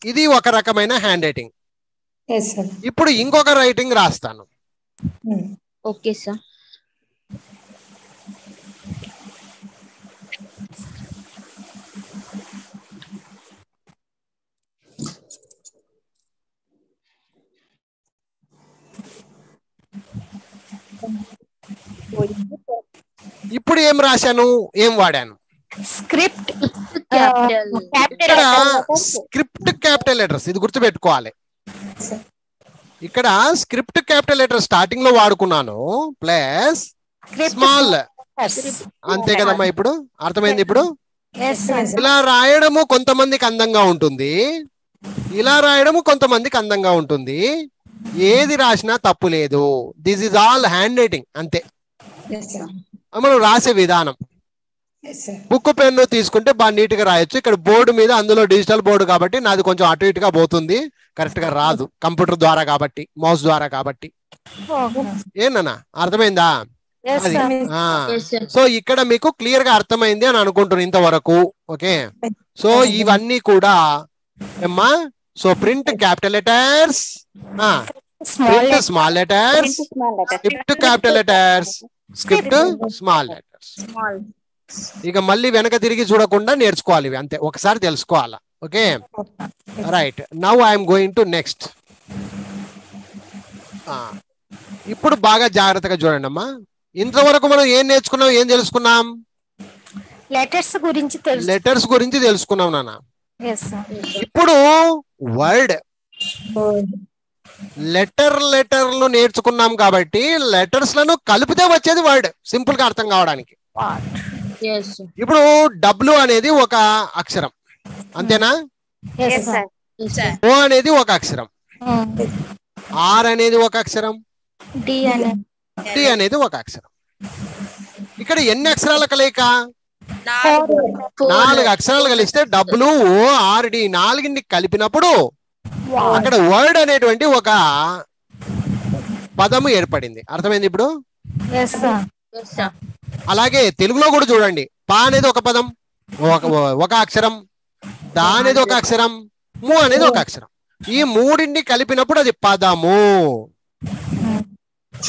ఇది ఒక రకమైన హ్యాండ్ రైటింగ్ ఇప్పుడు ఇంకొక రైటింగ్ రాస్తాను. ఓకే సార్ ఇప్పుడు ఏం రాశాను? ఏం వాడాను? Script capital. ఇక్కడ స్క్రిప్ట్ క్యాపిటల్ లెటర్స్ ఇది గుర్తుపెట్టుకోవాలి. ఇక్కడ స్క్రిప్ట్ క్యాపిటల్ లెటర్ స్టార్టింగ్లో వాడుకున్నాను ప్లస్ స్మాల్. అంతే కదమ్మా ఇప్పుడు? అర్థమైంది ఇప్పుడు? ఇలా రాయడము కొంతమందికి అందంగా ఉంటుంది. ఇలా రాయడము కొంతమందికి అందంగా ఉంటుంది. ఏది రాసినా తప్పు లేదు. This is all hand writing అంతే మనం రాసే విధానం. బుక్ పెన్ను తీసుకుంటే బాగా నీట్గా రాయొచ్చు. ఇక్కడ బోర్డు మీద అందులో డిజిటల్ బోర్డు కాబట్టి నాది కొంచెం అటు ఇటుగా పోతుంది. కరెక్ట్గా రాదు. కంప్యూటర్ ద్వారా కాబట్టి మౌస్ ద్వారా కాబట్టి. ఏనన్నా అర్థమైందా. సో ఇక్కడ మీకు క్లియర్గా అర్థమైంది అని అనుకుంటున్నాను ఇంతవరకు. ఓకే? సో ఇవన్నీ కూడా ఏమ్మా? So print capital letters. Print small letters. Script capital letters. Script small letters. ఇక మళ్ళీ వెనక తిరిగి చూడకుండా నేర్చుకోవాలి ఇవి అంతే. ఒకసారి తెలుసుకోవాలా? Okay? Right now I'm going to next ఇప్పుడు బాగా జాగ్రత్తగా చూడండి అమ్మా. ఇంతవరకు మనం ఏం నేర్చుకున్నాం ఏం తెలుసుకున్నాం? లెటర్స్ గురించి లెటర్స్ గురించి తెలుసుకున్నాం నాన్న. ఇప్పుడు వర్డ్ లెటర్ లెటర్లు నేర్చుకున్నాం కాబట్టి లెటర్స్లను కలిపితే వచ్చేది వర్డ్ సింపుల్గా అర్థం కావడానికి. ఇప్పుడు డబ్ల్యూ అనేది ఒక అక్షరం. అంతేనా. ఓ అనేది ఒక అక్షరం. ఆర్ అనేది ఒక అక్షరం. డి అనేది. ఒక అక్షరం. ఇక్కడ ఎన్ని అక్షరాల కలయిక? నాలుగు. అక్షరాలు కలిస్తే డబ్ల్యూ ఓ ఆర్ డి నాలుగిన్ని కలిపినప్పుడు అక్కడ వర్డ్ అనేటువంటి ఒక పదము ఏర్పడింది. అర్థమైంది ఇప్పుడు? అలాగే తెలుగులో కూడా చూడండి. పా అనేది ఒక పదం ఒక ఒక అక్షరం దా అనేది ఒక అక్షరం ము అనేది ఒక అక్షరం. ఈ మూడింటిని కలిపినప్పుడు అది పదము.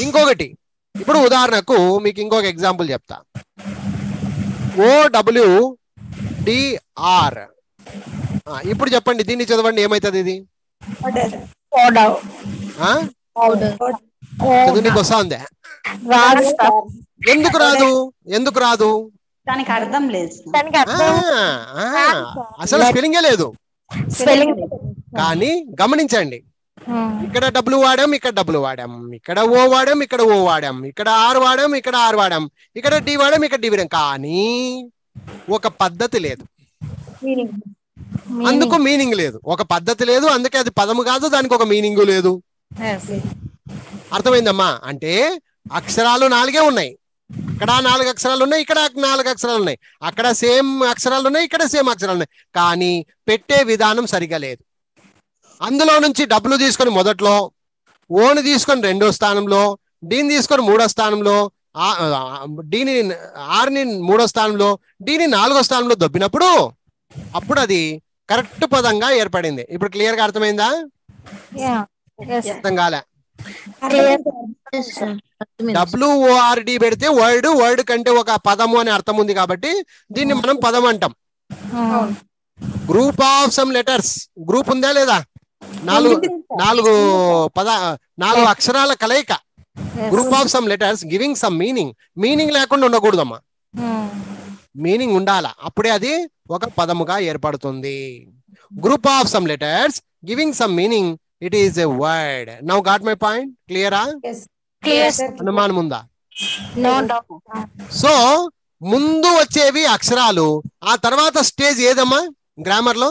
ఇంకొకటి ఇప్పుడు ఉదాహరణకు మీకు ఇంకొక ఎగ్జాంపుల్ చెప్తా. ఓ డబ్ల్యూ డిఆర్ ఇప్పుడు చెప్పండి దీన్ని చదవండి ఏమైతుంది ఇది? చదువు నీకు వస్తా ఉందా రాదు సార్. ఎందుకు రాదు? ఎందుకు రాదు? దానికి అర్థం లేదు. సార్. దానికి ఆ, అర్థం ఆ, అసలు స్పెల్లింగే లేదు. స్పెల్లింగ్ కానీ గమనించండి. ఇక్కడ డబ్ల్యూ వాడాం ఇక్కడ డబ్ల్యూ వాడాం. ఇక్కడ ఓ వాడాం ఇక్కడ ఓ వాడాం. ఇక్కడ ఆర్ వాడాం ఇక్కడ ఆర్ వాడాం. ఇక్కడ డి వాడాం ఇక్కడ డి వాడాం. కానీ ఒక పద్ధతి లేదు. అందుకు మీనింగ్ లేదు. ఒక పద్ధతి లేదు. అందుకే అది పదము కాదు దానికి ఒక మీనింగ్ లేదు. అర్థమైందమ్మా? అంటే అక్షరాలు నాలుగే ఉన్నాయి. ఇక్కడ నాలుగు అక్షరాలు ఉన్నాయి ఇక్కడ నాలుగు అక్షరాలు ఉన్నాయి. అక్కడ సేమ్ అక్షరాలు ఉన్నాయి ఇక్కడ సేమ్ అక్షరాలు ఉన్నాయి. కానీ పెట్టే విధానం సరిగా లేదు. అందులో నుంచి డబ్బులు తీసుకొని మొదట్లో ఓని తీసుకొని రెండో స్థానంలో డీని తీసుకొని మూడో స్థానంలో డీని ఆర్ని మూడో స్థానంలో డీని నాలుగో స్థానంలో దొబ్బినప్పుడు అప్పుడు అది కరెక్ట్ పదంగా ఏర్పడింది. ఇప్పుడు క్లియర్గా అర్థమైందా అర్థం కాలే. డబ్ల్యూఓఆర్డి పెడితే వర్డ్ వర్డ్ కంటే ఒక పదము అనే అర్థం ఉంది కాబట్టి దీన్ని మనం పదం అంటాం. Group of some letters. Group ఉందా లేదా? నాలుగు నాలుగు పద నాలుగు అక్షరాల కలయిక. Group of some letters giving some meaning. Meaning లేకుండా ఉండకూడదమ్మా. మీనింగ్ ఉండాలా? అప్పుడే అది ఒక పదముగా ఏర్పడుతుంది. Group of some letters giving some meaning. It is a word now got my point క్లియరా అనుమానం ఉందా? నో సో ముందు వచ్చేవి అక్షరాలు. ఆ తర్వాత స్టేజ్ ఏదమ్మా? గ్రామర్లో?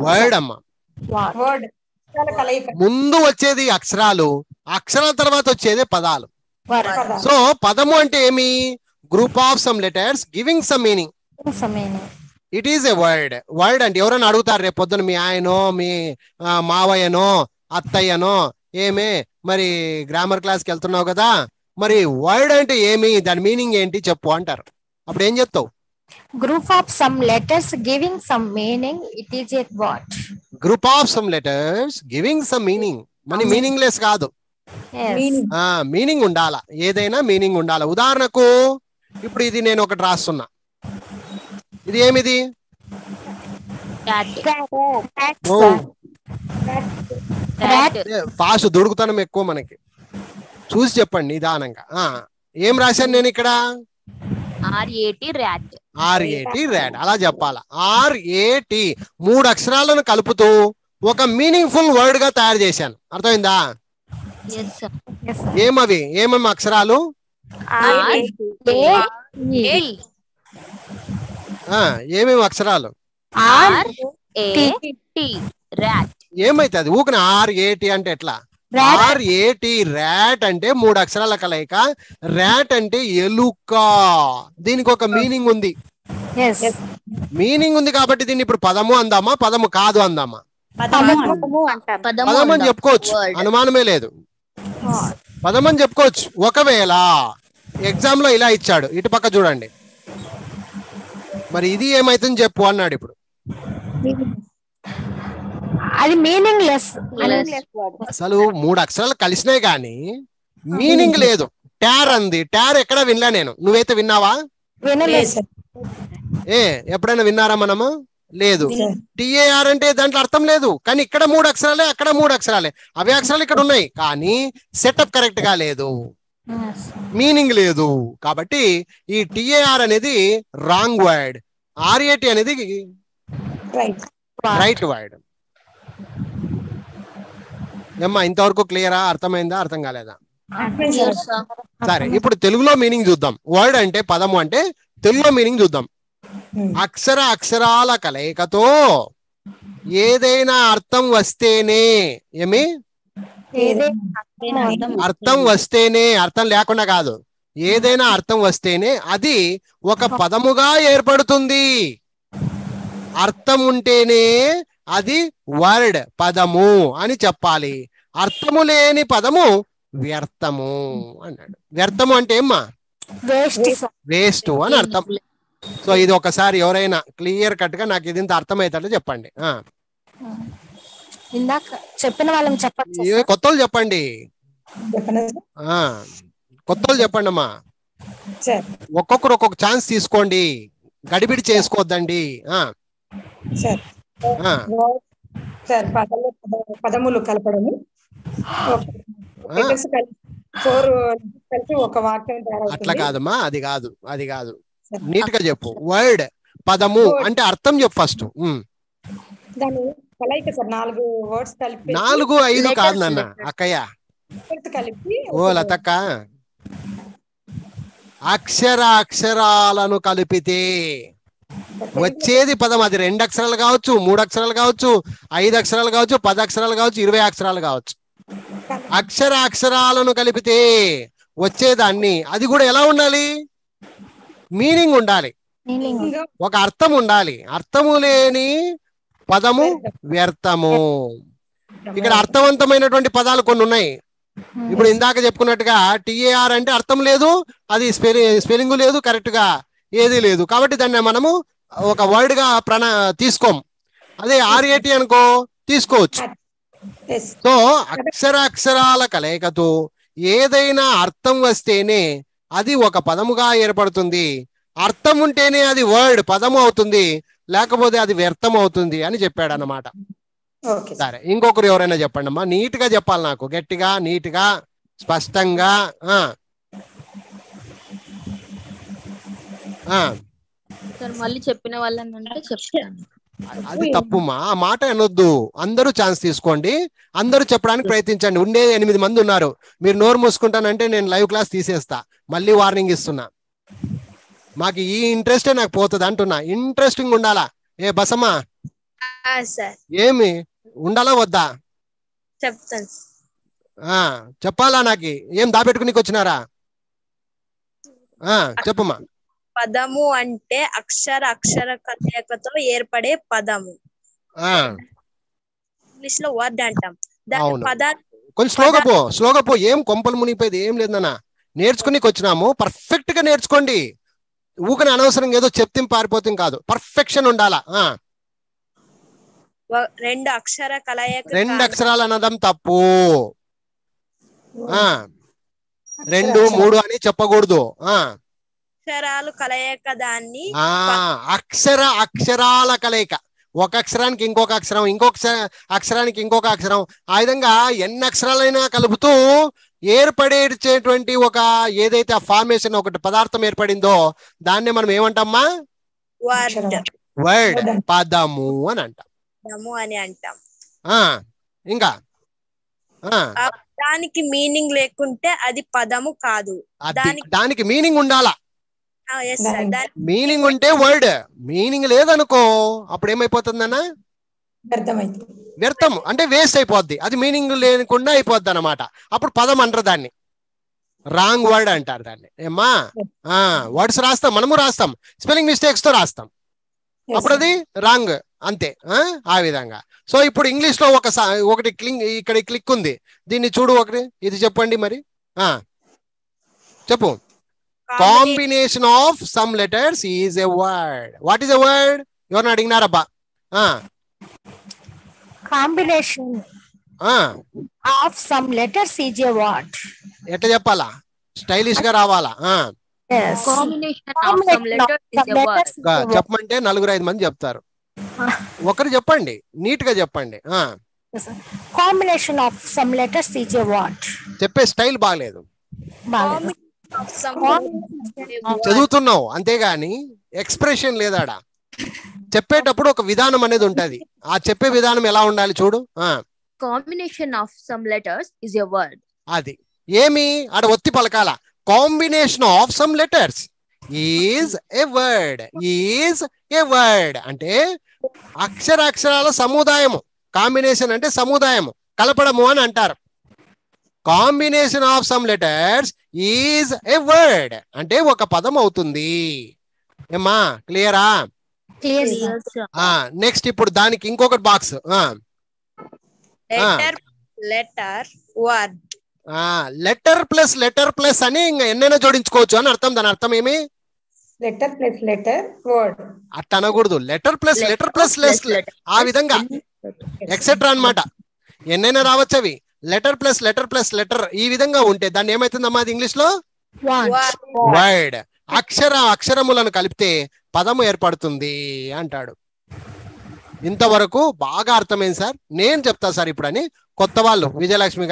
వర్డ్ అమ్మా. ముందు వచ్చేది అక్షరాలు. అక్షరాల తర్వాత వచ్చేది పదాలు. పద సో పదము అంటే ఏమి? Group of some letters giving some meaning it is a word word అంటే ఎవరైనా అడుగుతారు రేపు పొద్దున మీ ఆయనో మీ మావయ్యనో అత్తయ్యనో ఏమే మరి గ్రామర్ క్లాస్కి వెళ్తున్నావు కదా మరి వర్డ్ అంటే ఏమి దాని మీనింగ్ ఏంటి చెప్పు అంటారు. అప్పుడు ఏం చెప్తావు? Group of some letters giving some meaning it is at what group of some letters giving some meaning మన మీనింగ్ లెస్ కాదు. ఆ మీనింగ్ ఉండాల. ఏదైనా మీనింగ్ ఉండాల. ఉదాహరణకు ఇప్పుడు ఇది నేను ఒకటి రాస్తున్నా. ఇది ఏమిది? ఫాస్ట్ దొడుకుతానం ఎక్కువ మనకి. చూసి చెప్పండి నిదానంగా. ఆ ఏం రాశాను నేను ఇక్కడ? ఆర్ఏటి ర్యాట్ ఆర్ఏటి ర్యాడ్ అలా చెప్పాలా? ఆర్ఏటి మూడు అక్షరాలను కలుపుతూ ఒక మీనింగ్ఫుల్ వర్డ్గా తయారు చేశాను. అర్థమైందా? ఏమవి? ఏమేమి అక్షరాలు? ఏమేమి అక్షరాలు? Are A T. ర్యాట్ ఏమైతుంది? ఊకన ఆర్ ఏటి అంటే ఎట్లా? ఆర్ ఏటి ర్యాట్ అంటే మూడు అక్షరాల కలయిక. ర్యాట్ అంటే ఎలుక. దీనికి ఒక మీనింగ్ ఉంది. మీనింగ్ ఉంది కాబట్టి దీన్ని ఇప్పుడు పదము అందామా? పదము కాదు అందామా? పదము పదం అని చెప్పుకోవచ్చు. అనుమానమే లేదు. పదం అని చెప్పుకోవచ్చు. ఒకవేళ ఎగ్జామ్లో ఇలా ఇచ్చాడు. ఇటు పక్క చూడండి. మరి ఇది ఏమైతుంది చెప్పు అన్నాడు ఇప్పుడు. అది మీనింగ్ లెస్. అసలు మూడు అక్షరాలు కలిసినాయి కానీ మీనింగ్ లేదు. టార్ అంది. టార్ ఎక్కడ వినలే నేను? నువ్వైతే విన్నావా? వినలేదు సార్ ఏ ఎప్పుడైనా విన్నారా మనము? లేదు. టిఏఆర్ అంటే దాంట్లో అర్థం లేదు. కానీ ఇక్కడ మూడు అక్షరాలే అక్కడ మూడు అక్షరాలే. అవి అక్షరాలు ఇక్కడ ఉన్నాయి. కానీ సెటప్ కరెక్ట్గా లేదు. మీనింగ్ లేదు. కాబట్టి ఈ టిఏఆర్ అనేది wrong word. R A T అనేది రైట్ వర్డ్. ఏమ్మా ఇంతవరకు క్లియరా? అర్థమైందా? అర్థం కాలేదా? సరే ఇప్పుడు తెలుగులో మీనింగ్ చూద్దాం. వర్డ్ అంటే పదము అంటే తెలుగులో మీనింగ్ చూద్దాం. అక్షర అక్షరాల కలయికతో ఏదైనా అర్థం వస్తేనే ఏమి? అర్థం వస్తేనే అర్థం లేకుండా కాదు. ఏదైనా అర్థం వస్తేనే అది ఒక పదముగా ఏర్పడుతుంది. అర్థం ఉంటేనే అది వర్డ్ పదము అని చెప్పాలి. అర్థము లేని పదము వ్యర్థము అన్నాడు. వ్యర్థము అంటే ఏమ్మా? వేస్ట్. వేస్ట్ అని అర్థం. సో ఇది ఒకసారి ఎవరైనా క్లియర్ కట్గా నాకు ఇది ఇంత అర్థమవుతాడో చెప్పండి. ఆ. ఇందాక చెప్పిన వాళ్ళని చెప్పచ్చు ఇవి కొత్తలు చెప్పండి. చెప్పనా ఆ కొత్తలు చెప్పండి అమ్మా. సార్. ఒక్కొక్కరు ఒక్కొక్క ఛాన్స్ తీసుకోండి. గడిబిడి చేసుకోవద్దండి సార్. పదములు కలపడము. అట్లా కాదమ్మా అది కాదు అది కాదు. నీట్గా చెప్పు. వర్డ్ పదము అంటే అర్థం చెప్పు ఫస్ట్. దాని కలయిక సార్ నాలుగు వర్డ్స్ కలిపి నాలుగు ఐదు కాదు నాన్న అక్కయ్య. కలిపి ఓ లతక్క. అక్షర అక్షరాలను కలిపితే వచ్చేది పదం అది రెండు అక్షరాలు కావచ్చు మూడు అక్షరాలు కావచ్చు ఐదు అక్షరాలు కావచ్చు పది అక్షరాలు కావచ్చు ఇరవై అక్షరాలు కావచ్చు. అక్షర అక్షరాలను కలిపితే వచ్చేదాన్ని. అది కూడా ఎలా ఉండాలి? మీనింగ్ ఉండాలి. ఒక అర్థం ఉండాలి. అర్థము లేని పదము వ్యర్థము. ఇక్కడ అర్థవంతమైనటువంటి పదాలు కొన్ని ఉన్నాయి. ఇప్పుడు ఇందాక చెప్పుకున్నట్టుగా టిఏఆర్ అంటే అర్థం లేదు అది స్పెల్లింగ్ లేదు కరెక్ట్గా ఏది లేదు. కాబట్టి దాన్ని మనము ఒక వర్డ్గా ప్రణ తీసుకోం. అదే ఆర్ఏటి అనుకో తీసుకోవచ్చు. సో అక్షర అక్షరాల కలయికతో ఏదైనా అర్థం వస్తేనే అది ఒక పదముగా ఏర్పడుతుంది. అర్థం ఉంటేనే అది వర్డ్ పదము అవుతుంది. లేకపోతే అది వ్యర్థం అవుతుంది అని చెప్పాడు అన్నమాట ఓకే. సరే ఇంకొకరు ఎవరైనా చెప్పండి అమ్మా. నీట్గా చెప్పాలి నాకు. గట్టిగా నీట్గా స్పష్టంగా ఆ. ఆ, సార్ మళ్ళీ చెప్పిన వాళ్ళని అంటే చెప్తాను. అది తప్పుమా? ఆ మాట అనొద్దు. అందరూ ఛాన్స్ తీసుకోండి. అందరూ చెప్పడానికి ప్రయత్నించండి. ఉండే ఎనిమిది మంది ఉన్నారు. మీరు నోరు మూసుకుంటానంటే నేను లైవ్ క్లాస్ తీసేస్తా. మళ్ళీ వార్నింగ్ ఇస్తున్నా. మాకు ఈ ఇంట్రెస్టే నాకు పోతుంది అంటున్నా. ఇంట్రెస్టింగ్ ఉండాలా? ఏ బసమ్మా? ఏమి? ఉండాలా వద్దా? చెప్తాను. ఆ చెప్పాలా నాకు? ఏం దాపెట్టుకునికి వచ్చినారా? ఆ చెప్పమ్మా. పదము అంటే అక్షర అక్షర కలయికతో ఏర్పడే పదము. ఆ. ఇంగ్లీష్లో వర్డ్ అంటాం. కొంచెం స్లోగా పో స్లోగా పో. ఏం కొంపలు మునిగిపోయేది ఏం లేదన్న నేర్చుకునికి వచ్చినాము. పర్ఫెక్ట్గా నేర్చుకోండి. ఊకని అనవసరంగా ఏదో చెప్తే పారిపోతుంది కాదు. పర్ఫెక్షన్ ఉండాలా. రెండు అక్షర కలయిక రెండు అక్షరాలు అనడం తప్పు. ఆ. రెండు మూడు అని చెప్పకూడదు. ఆ. అక్షరాలు కలయిక దాన్ని ఆ. అక్షర అక్షరాల కలయిక. ఒక అక్షరానికి ఇంకొక అక్షరం ఇంకొక అక్ష- అక్షరానికి ఇంకొక అక్షరం. ఆ విధంగా ఎన్ని అక్షరాలైనా కలుపుతూ ఏర్పడేటువంటి ఒక ఏదైతే ఆ ఫార్మేషన్ ఒకటి పదార్థం ఏర్పడిందో దాన్నే మనం ఏమంటామా వర్డ్ పదము అని అంటాం. పదము అని అంటాం. ఆ ఇంకా? దానికి మీనింగ్ లేకుంటే అది పదము కాదు. దానికి- దానికి మీనింగ్ ఉండాలా? మీనింగ్ ఉంటే వర్డ్ మీనింగ్ లేదనుకో అప్పుడు ఏమైపోతుందన్నా వ్యర్థం అంటే వేస్ట్ అయిపోద్ది. అది మీనింగ్ లేకుండా అయిపోద్ది అనమాట అప్పుడు పదం అంటారు దాన్ని. రాంగ్ వర్డ్ అంటారు దాన్ని. ఏమ్మా? ఆ వర్డ్స్ రాస్తాం. మనము రాస్తాం. స్పెల్లింగ్ మిస్టేక్స్తో రాస్తాం. అప్పుడు అది రాంగ్. అంతే. ఆ విధంగా. సో ఇప్పుడు ఇంగ్లీష్లో ఒక ఒకటి క్లిక్ ఇక్కడ క్లిక్ ఉంది. దీన్ని చూడు ఒకటి. ఇది చెప్పండి మరి. ఆ. చెప్పు. Combination of some letters is a word what is a word ఎవరిని అడిగినారబ్బా? ఆ. కాంబినేషన్ ఆ. Of some letters is a what ఎట్లా చెప్పాలా? స్టైలిష్గా రావాలా? చెప్పమంటే నలుగురు ఐదు మంది చెప్తారు. ఒకరు చెప్పండి నీట్గా చెప్పండి ఆ. Combination of some letters is a what చెప్పే స్టైల్ బాగలేదు. బాగా చదువుతున్నావు అంతేగాని ఎక్స్ప్రెషన్ లేదాడా? చెప్పేటప్పుడు ఒక విధానం అనేది ఉంటది. ఆ చెప్పే విధానం ఎలా ఉండాలి చూడు? ఆ. Combination of some letters is a word. అది. ఏమి? ఆడ ఒత్తి పలకాల. Combination of some letters is a word is a word అంటే అక్షర అక్షరాల సముదాయము. కాంబినేషన్ అంటే సముదాయము. కలపడము అని అంటారు. Combination of some letters is a word అంటే ఒక పదం అవుతుంది. ఏమ్మా? క్లియర్ నెక్స్ట్ ఇప్పుడు దానికి ఇంకొకటి box letter letter word letter plus letter plus అని ఇంకా ఎన్నైనా జోడించుకోవచ్చు అని అర్థం దాని అర్థం ఏమి? లెటర్ ప్లస్ లెటర్ వర్డ్ అట్ట అనకూడదు. Letter plus letter plus less ఆ విధంగా ఎక్సెట్రా అన్నమాట. ఎన్నైనా రావచ్చు అవి. Letter plus letter plus letter ఈ విధంగా ఉంటే దాన్ని ఏమైతుందమ్మా అది ఇంగ్లీష్లో వర్డ్ అక్షర అక్షరములను కలిపితే పదము ఏర్పడుతుంది అంటాడు. ఇంతవరకు బాగా అర్థమైంది సార్. నేను చెప్తా సార్ ఇప్పుడు అని కొత్త వాళ్ళు విజయలక్ష్మి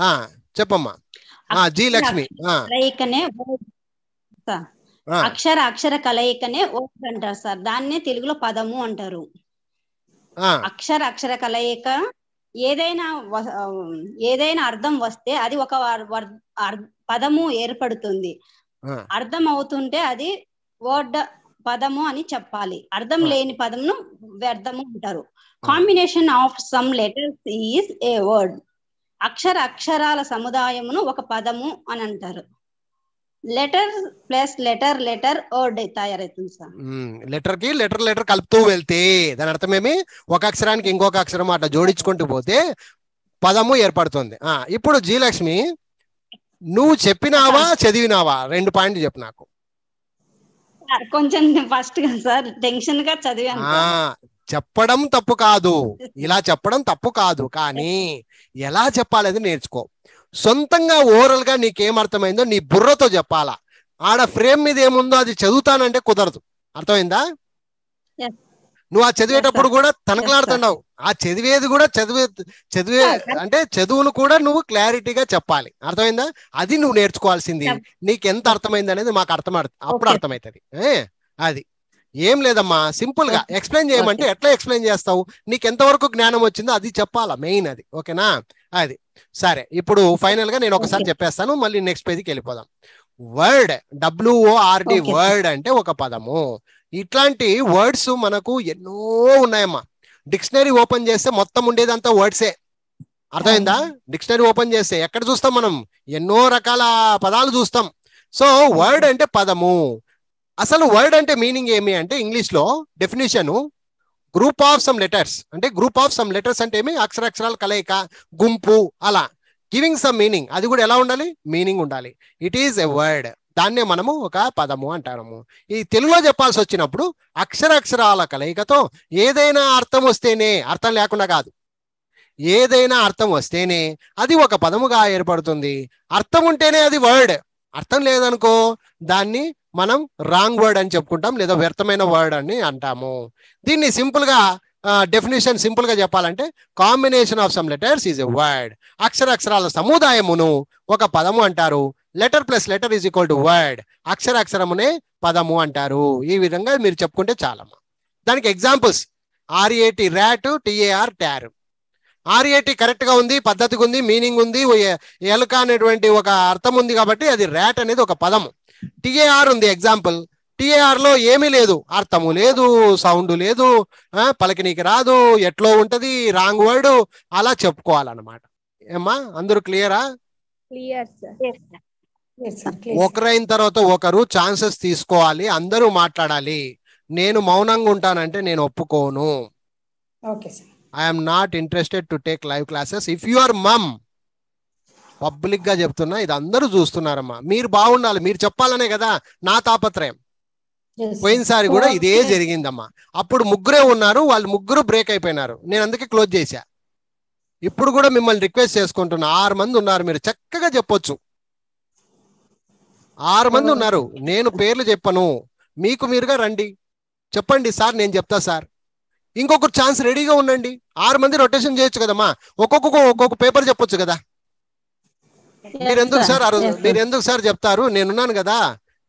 ఆ, చెప్పమ్మా. జీ లక్ష్మి అక్షర అక్షర కలయికనే వర్డ్ అంటారు సార్. దాన్నే తెలుగులో పదము అంటారు. అక్షర అక్షర కలయిక ఏదైనా ఏదైనా అర్థం వస్తే అది ఒక పదము ఏర్పడుతుంది. అర్థం అవుతుంటే అది వర్డ్ పదము అని చెప్పాలి. అర్థం. లేని పదమును వ్యర్థము అంటారు. Combination of some letters is a word అక్షర అక్షరాల సముదాయమును ఒక పదము అని అంటారు. Letter plus letter letter word తయారవుతుంది సార్. లెటర్కి లెటర్ లెటర్ కలుపుతూ వెళ్తే దాని అర్థం ఏమి? ఒక అక్షరానికి ఇంకొక అక్షరం అట్లా జోడించుకుంటూ పోతే పదము ఏర్పడుతుంది. ఆ ఇప్పుడు జీ లక్ష్మి నువ్వు చెప్పినావా చదివినావా? రెండు పాయింట్లు చెప్పు నాకు. కొంచెం ఫస్ట్గా సార్ టెన్షన్గా చదివాను సార్. చెప్పడం తప్పు కాదు. ఇలా చెప్పడం తప్పు కాదు. కానీ ఎలా చెప్పాలది నేర్చుకో. సొంతంగా ఓరల్గా నీకేం అర్థమైందో నీ బుర్రతో చెప్పాలా. ఆడ ఫ్రేమ్ మీద ఏముందో అది చదువుతానంటే కుదరదు. అర్థమైందా. నువ్వు ఆ చదివేటప్పుడు. కూడా తనకలాడుతున్నావు ఆ చదివేది కూడా చదివే చదివే అంటే చదువును కూడా నువ్వు క్లారిటీగా చెప్పాలి. అర్థమైందా? అది నువ్వు నేర్చుకోవాల్సింది. Yep. నీకు ఎంత అర్థమైంది అనేది మాకు అర్థం అప్పుడు. అర్థమవుతుంది అది. ఏం లేదమ్మా సింపుల్గా ఎక్స్ప్లెయిన్ చేయమంటే ఎట్లా ఎక్స్ప్లెయిన్ చేస్తావు? నీకు ఎంతవరకు జ్ఞానం వచ్చిందో అది చెప్పాలా మెయిన్ అది. ఓకేనా? అది. సరే ఇప్పుడు ఫైనల్గా నేను ఒకసారి. చెప్పేస్తాను. మళ్ళీ నెక్స్ట్ పేజీకి వెళ్ళిపోదాం. Word W O R D. వర్డ్ అంటే ఒక పదము. ఇట్లాంటి వర్డ్స్ మనకు ఎన్నో ఉన్నాయమ్మా. డిక్షనరీ ఓపెన్ చేస్తే మొత్తం ఉండేదంతా వర్డ్సే. అర్థమైందా? డిక్షనరీ ఓపెన్ చేస్తే ఎక్కడ చూస్తాం మనం? ఎన్నో రకాల పదాలు చూస్తాం. సో వర్డ్ అంటే పదము. అసలు వర్డ్ అంటే మీనింగ్ ఏమి అంటే ఇంగ్లీష్లో definition group of some letters. అంటే గ్రూప్ ఆఫ్ సమ్ లెటర్స్ అంటే ఏమి? అక్షరాక్షరాల కలయిక గుంపు అలా. Giving some meaning. అది కూడా ఎలా ఉండాలి? మీనింగ్ ఉండాలి. It is a word. దాన్నే మనము ఒక పదము అంటాము ఈ తెలుగులో చెప్పాల్సి వచ్చినప్పుడు అక్షరాక్షరాల కలయికతో ఏదైనా అర్థం వస్తేనే అర్థం లేకుండా కాదు. ఏదైనా అర్థం వస్తేనే అది ఒక పదముగా ఏర్పడుతుంది. అర్థం ఉంటేనే అది వర్డ్. అర్థం లేదనుకో దాన్ని మనం రాంగ్ వర్డ్ అని చెప్పుకుంటాం లేదా వ్యర్థమైన వర్డ్ అని అంటాము. దీన్ని సింపుల్గా డెఫినేషన్ సింపుల్గా చెప్పాలంటే combination of some letters is a word. అక్షరాక్షరాల సముదాయమును ఒక పదము అంటారు. Letter plus letter is equal to word. అక్షరాక్షరమునే పదము అంటారు. ఈ విధంగా మీరు చెప్పుకుంటే చాలమ్మా. దానికి examples R A T rat T A R tar R A T కరెక్ట్గా ఉంది పద్ధతిగా ఉంది మీనింగ్ ఉంది ఎలుక అనేటువంటి ఒక అర్థం ఉంది కాబట్టి అది ర్యాట్ అనేది ఒక పదము. టిఏఆర్ ఉంది ఎగ్జాంపుల్ టిఏఆర్లో ఏమీ లేదు. అర్థము లేదు సౌండ్ లేదు పలకనీకి రాదు ఎట్లో ఉంటది రాంగ్ వర్డ్ అలా చెప్పుకోవాలన్నమాట. ఏమ్మా అందరూ క్లియరా క్లియర్ సార్. ఒకరైన తర్వాత ఒకరు ఛాన్సెస్ తీసుకోవాలి అందరూ మాట్లాడాలి. నేను మౌనంగా ఉంటానంటే నేను ఒప్పుకోను. I'm not interested to take live classes if you are mum పబ్లిక్గా చెప్తున్నా ఇది అందరూ చూస్తున్నారమ్మా. మీరు బాగుండాలి మీరు చెప్పాలనే కదా నా తాపత్రయం. పోయినసారి కూడా ఇదే జరిగిందమ్మా. అప్పుడు ముగ్గురే ఉన్నారు వాళ్ళు ముగ్గురు బ్రేక్ అయిపోయినారు. నేను అందుకే క్లోజ్ చేశా. ఇప్పుడు కూడా మిమ్మల్ని రిక్వెస్ట్ చేసుకుంటున్నా. ఆరు మంది ఉన్నారు మీరు చక్కగా చెప్పొచ్చు. ఆరు మంది ఉన్నారు. నేను పేర్లు చెప్పను. మీకు మీరుగా రండి. చెప్పండి సార్ నేను చెప్తా సార్. ఇంకొకరు ఛాన్స్ రెడీగా ఉండండి. ఆరు మంది రొటేషన్ చేయొచ్చు కదమ్మా. ఒక్కొక్క ఒక్కొక్క పేపర్ చెప్పొచ్చు కదా. మీరు ఎందుకు సార్ మీరు ఎందుకు సార్ చెప్తారు? నేనున్నాను కదా.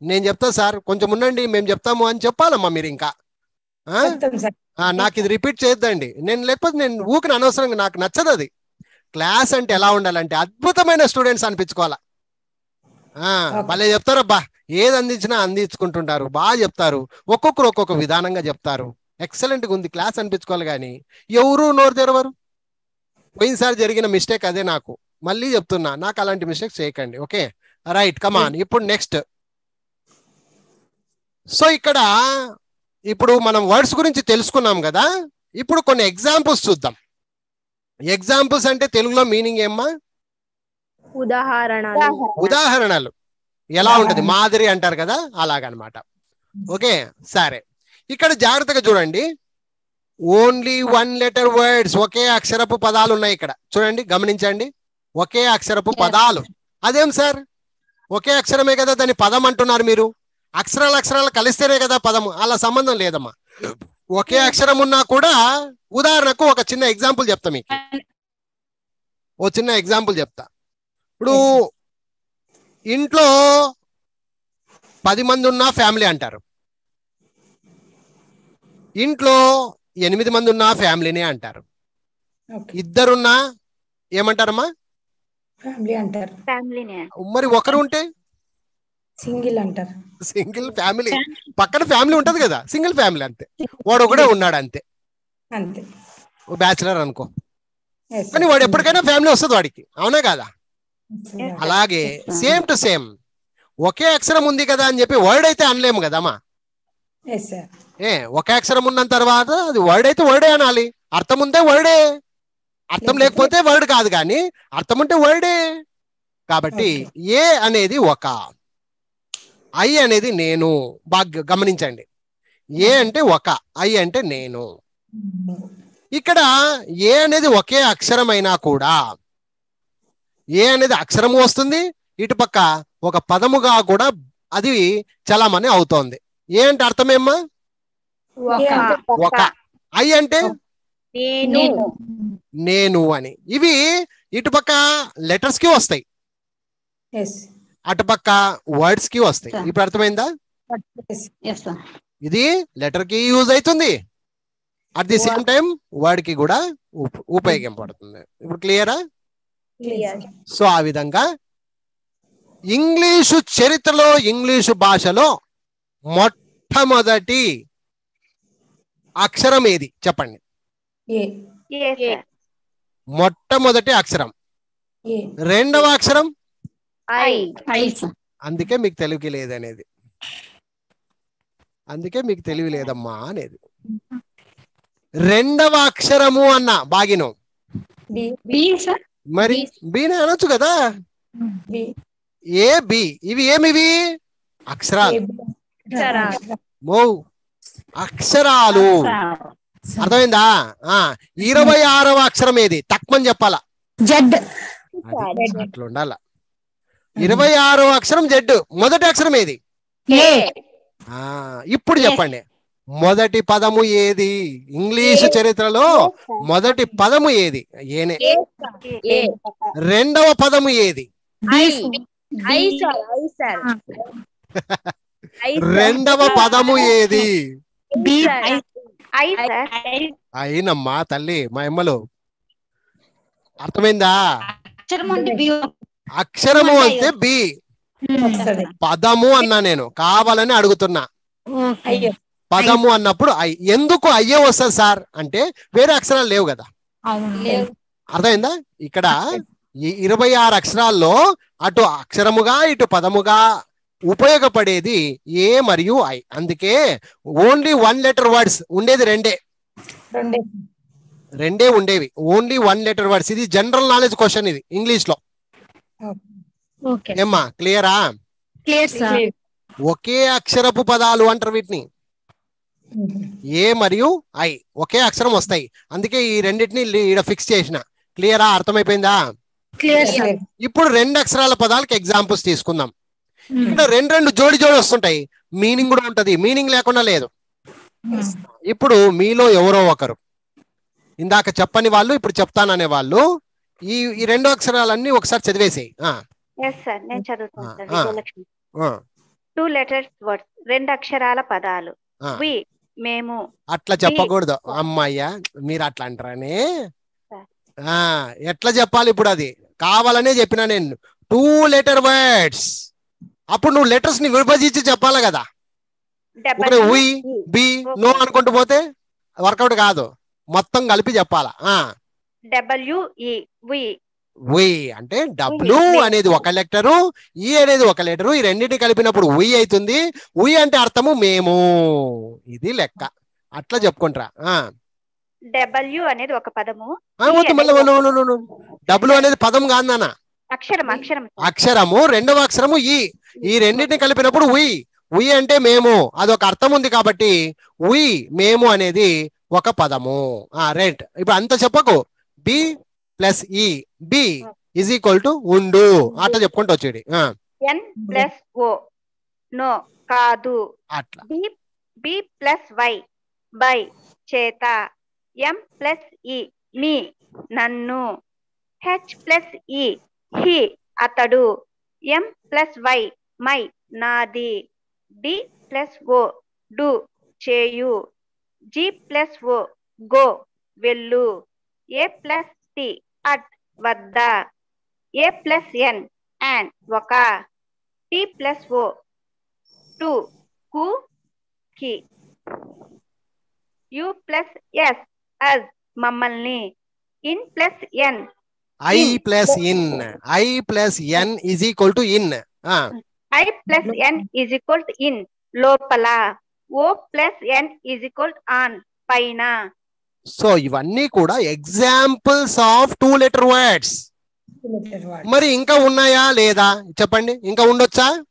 నేను చెప్తా సార్. కొంచెం ఉండండి మేము చెప్తాము అని చెప్పాలమ్మా మీరు ఇంకా. నాకు ఇది రిపీట్ చేయొద్దండి. నేను లేకపోతే నేను ఊకిన అనవసరంగా నాకు నచ్చదు అది. క్లాస్ అంటే ఎలా ఉండాలంటే అద్భుతమైన స్టూడెంట్స్ అనిపించుకోవాలా. భలే చెప్తారబ్బా ఏది అందించినా అందించుకుంటుంటారు. బాగా చెప్తారు. ఒక్కొక్కరు ఒక్కొక్క విధానంగా చెప్తారు. ఎక్సలెంట్గా ఉంది. క్లాస్ అనిపించుకోవాలి కానీ. ఎవరు నోరు తెరవరు? పోయినసారి జరిగిన మిస్టేక్ అదే నాకు. మళ్ళీ చెప్తున్నా. నాకు అలాంటి మిస్టేక్స్ చేయకండి. ఓకే రైట్ కమాన్ ఇప్పుడు నెక్స్ట్ సో ఇక్కడ ఇప్పుడు మనం వర్డ్స్ గురించి తెలుసుకున్నాం కదా. ఇప్పుడు కొన్ని ఎగ్జాంపుల్స్ చూద్దాం. ఎగ్జాంపుల్స్ అంటే తెలుగులో మీనింగ్ ఏమ్మా? ఉదాహరణలు. ఉదాహరణలు. ఎలా ఉంటది? మాదిరి అంటారు కదా? అలాగనమాట. ఓకే సరే. ఇక్కడ జాగ్రత్తగా చూడండి. ఓన్లీ వన్ లెటర్ వర్డ్స్ ఒకే అక్షరపు పదాలు ఉన్నాయి ఇక్కడ. చూడండి గమనించండి. ఒకే అక్షరపు పదాలు. అదేం సార్? ఒకే అక్షరమే కదా దాని పదం అంటున్నారు మీరు? అక్షరాలు అక్షరాలు కలిస్తేనే కదా పదము అలా సంబంధం లేదమ్మా. ఒకే అక్షరం ఉన్నా కూడా ఉదాహరణకు ఒక చిన్న ఎగ్జాంపుల్ చెప్తా మీకు. ఓ చిన్న ఎగ్జాంపుల్ చెప్తా. ఇప్పుడు ఇంట్లో పది మంది ఉన్న ఫ్యామిలీ అంటారు. ఇంట్లో ఎనిమిది మంది ఉన్న ఫ్యామిలీనే అంటారు. ఓకే. ఇద్దరున్నా ఏమంటారమ్మా? ఫ్యామిలీ అంటారు. ఫ్యామిలీనే మరి ఒకరు ఉంటే? సింగిల్ అంటారు. Single family. పక్కన ఫ్యామిలీ ఉంటది కదా సింగిల్ ఫ్యామిలీ అంతే. వాడు ఒకడే ఉన్నాడు అంతే. అంతే. బ్యాచులర్ అనుకో. కానీ వాడు ఎప్పటికైనా ఫ్యామిలీ వస్తుంది వాడికి. అవునా కాదా? అలాగే సేమ్ టు సేమ్ ఒకే అక్షరం ఉంది కదా అని చెప్పి వర్డ్ అయితే అనలేము కదమ్మా. Yes, sir. ఏ ఒక అక్షరం ఉన్న తర్వాత అది వర్డ్ అయితే వర్డే అనాలి. అర్థం ఉంటే వర్డే అర్థం లేకపోతే వర్డ్ కాదు కానీ అర్థం ఉంటే వర్డే కాబట్టి ఏ అనేది ఒక. ఐ అనేది నేను. బాగా గమనించండి. ఏ అంటే ఒక ఐ అంటే నేను. ఇక్కడ ఏ అనేది ఒకే అక్షరం అయినా కూడా ఏ అనేది అక్షరము వస్తుంది ఇటుపక్క ఒక పదముగా కూడా అది చలామణి అవుతోంది. ఏ అంటే అర్థమేమ్మా? ఒక. ఐ అంటే? నేను. నేను. అని. ఇవి ఇటుపక్క లెటర్స్కి వస్తాయి. Yes, అటుపక్క వర్డ్స్కి వస్తాయి. ఇప్పుడు అర్థమైందా? ఇది లెటర్కి యూజ్ అవుతుంది. అట్ ది సేమ్ టైం వర్డ్కి కూడా ఉప్- ఉపయోగపడుతుంది ఇప్పుడు క్లియరా. సో ఆ విధంగా ఇంగ్లీషు చరిత్రలో ఇంగ్లీషు భాషలో మొట్టమొదటి అక్షరం ఏది? చెప్పండి. మొట్టమొదటి అక్షరం. ఏ. రెండవ అక్షరం? ఐ. ఐ. సార్ అందుకే మీకు తెలివికి లేదనేది. అందుకే మీకు తెలివి లేదమ్మా అనేది. రెండవ అక్షరము అన్న బాగినం. మరి బీనే అనొచ్చు కదా? A B. ఇవి ఏమివి? అక్షరాలు. మో అక్షరాలు. అర్థమైందా? ఆ. ఇరవై ఆరవ అక్షరం ఏది? తక్కువని చెప్పాలా? జెడ్. అట్లా ఉండాల? ఇరవై ఆరవ అక్షరం జెడ్. మొదటి అక్షరం ఏది? ఇప్పుడు చెప్పండి. మొదటి పదము ఏది? ఇంగ్లీష్ చరిత్రలో మొదటి పదము ఏది? ఏనే. రెండవ పదము ఏది. రెండవ పదము ఏది? అయినమ్మా తల్లి మా అమ్మలు. అర్థమైందా? అక్షరం అంటే బి అక్షరము అంటే బి. పదము అన్నా నేను. కావాలని అడుగుతున్నా. పదము అన్నప్పుడు ఐ ఎందుకు అయ్యే వస్తుంది సార్? అంటే వేరే అక్షరాలు లేవు కదా. అవును అర్థమైందా? ఇక్కడ ఈ ఇరవై ఆరు అక్షరాల్లో అటు అక్షరముగా ఇటు పదముగా ఉపయోగపడేది ఏ మరియు ఐ. అందుకే ఓన్లీ వన్ లెటర్ వర్డ్స్ ఉండేది రెండే. రెండే. రెండే ఉండేవి. Only one letter words. ఇది జనరల్ నాలెడ్జ్ క్వశ్చన్ ఇది ఇంగ్లీష్లో ఓకే. ఏమ్మా క్లియరా? Clear sir. ఒకే అక్షరపు పదాలు అంటారు వీటిని. ఏ మరియు ఐ ఒకే అక్షరం వస్తాయి. అందుకే ఈ రెండింటిని ఈడ ఫిక్స్ చేసిన. క్లియరా అర్థమైపోయిందా? క్లియర్ సార్ ఇప్పుడు రెండు అక్షరాల పదాలకి ఎగ్జాంపుల్స్ తీసుకుందాం. ఇక్కడ రెండు రెండు జోడి జోడి వస్తుంటాయి. మీనింగ్ కూడా ఉంటది. మీనింగ్ లేకుండా లేదు. ఇప్పుడు మీలో ఎవరో ఒకరు. ఇందాక చెప్పని వాళ్ళు ఇప్పుడు చెప్తాననే వాళ్ళు. ఈ ఈ రెండు అక్షరాలన్నీ ఒకసారి చదివేసేయి. టూ లెటర్స్ వర్డ్స్ రెండు అక్షరాల పదాలు. వి మేము అట్లా చెప్పకూడదు. అమ్మాయ్యా మీరు అట్లా అంటారనే. ఆ ఎట్లా చెప్పాలి ఇప్పుడు అది? కావాలనే చెప్పినా నేను. టూ లెటర్ వర్డ్స్ అప్పుడు నువ్వు లెటర్స్ని విభజించి చెప్పాలి కదా. డబ్ల్యూ ఉయ్ బి నో అనుకుంటూ పోతే వర్కౌట్ కాదు. మొత్తం కలిపి చెప్పాలా? వి ఉయ్ అంటే డబ్ల్యూ ఉయ్. అనేది ఒక లెటరు ఈ అనేది ఒక లెటరు ఈ రెండింటిని కలిపినప్పుడు ఉయ్ అవుతుంది. ఉయ్ అంటే అర్థము మేము. ఇది లెక్క. అట్లా చెప్పుకుంటారా. ఆ. డబ్ల్యూ అనేది ఒక పదము డబ్ల్యూ అనేది పదం కాదు నాన్న. అక్షరం అక్షరం సార్. అక్షరము రెండవ అక్షరము ఈ ఈ రెండింటిని కలిపినప్పుడు ఉయ్ ఉయ్ అంటే మేము. అదొక అర్థం ఉంది కాబట్టి ఉయ్ మేము అనేది ఒక పదము. ఆ రైట్ ఇప్పుడు అంత చెప్పకు. B plus E B is equal to ఉండు. అట్లా చెప్పుకుంటూ వచ్చేది. ఎన్ ప్లస్ ఓ. నో కాదు. అట్లా. B B plus Y by చేత. ఎం ప్లస్ ఈ మీ నన్ను. హెచ్ ప్లస్ ఈ హి అతడు. ఎం ప్లస్ వై మై నాది. డి ప్లస్ ఓ డు చేయు. జి ప్లస్ ఓ గో వెళ్ళు. ఏ ప్లస్ టి అట్ వద్ద ఏ ప్లస్ ఎన్ అండ్ ఒక టి ప్లస్ ఓ టు కు కి. యు ప్లస్ ఎస్ అస్ మమ్మల్ని in plus N. I plus in. I plus N is equal to in. I plus N is equal in. లోపల O plus N is equal on. పైన సో ఇవన్నీ కూడా examples of two letter words మరి ఇంకా ఉన్నాయా లేదా? చెప్పండి. ఇంకా ఉండొచ్చా?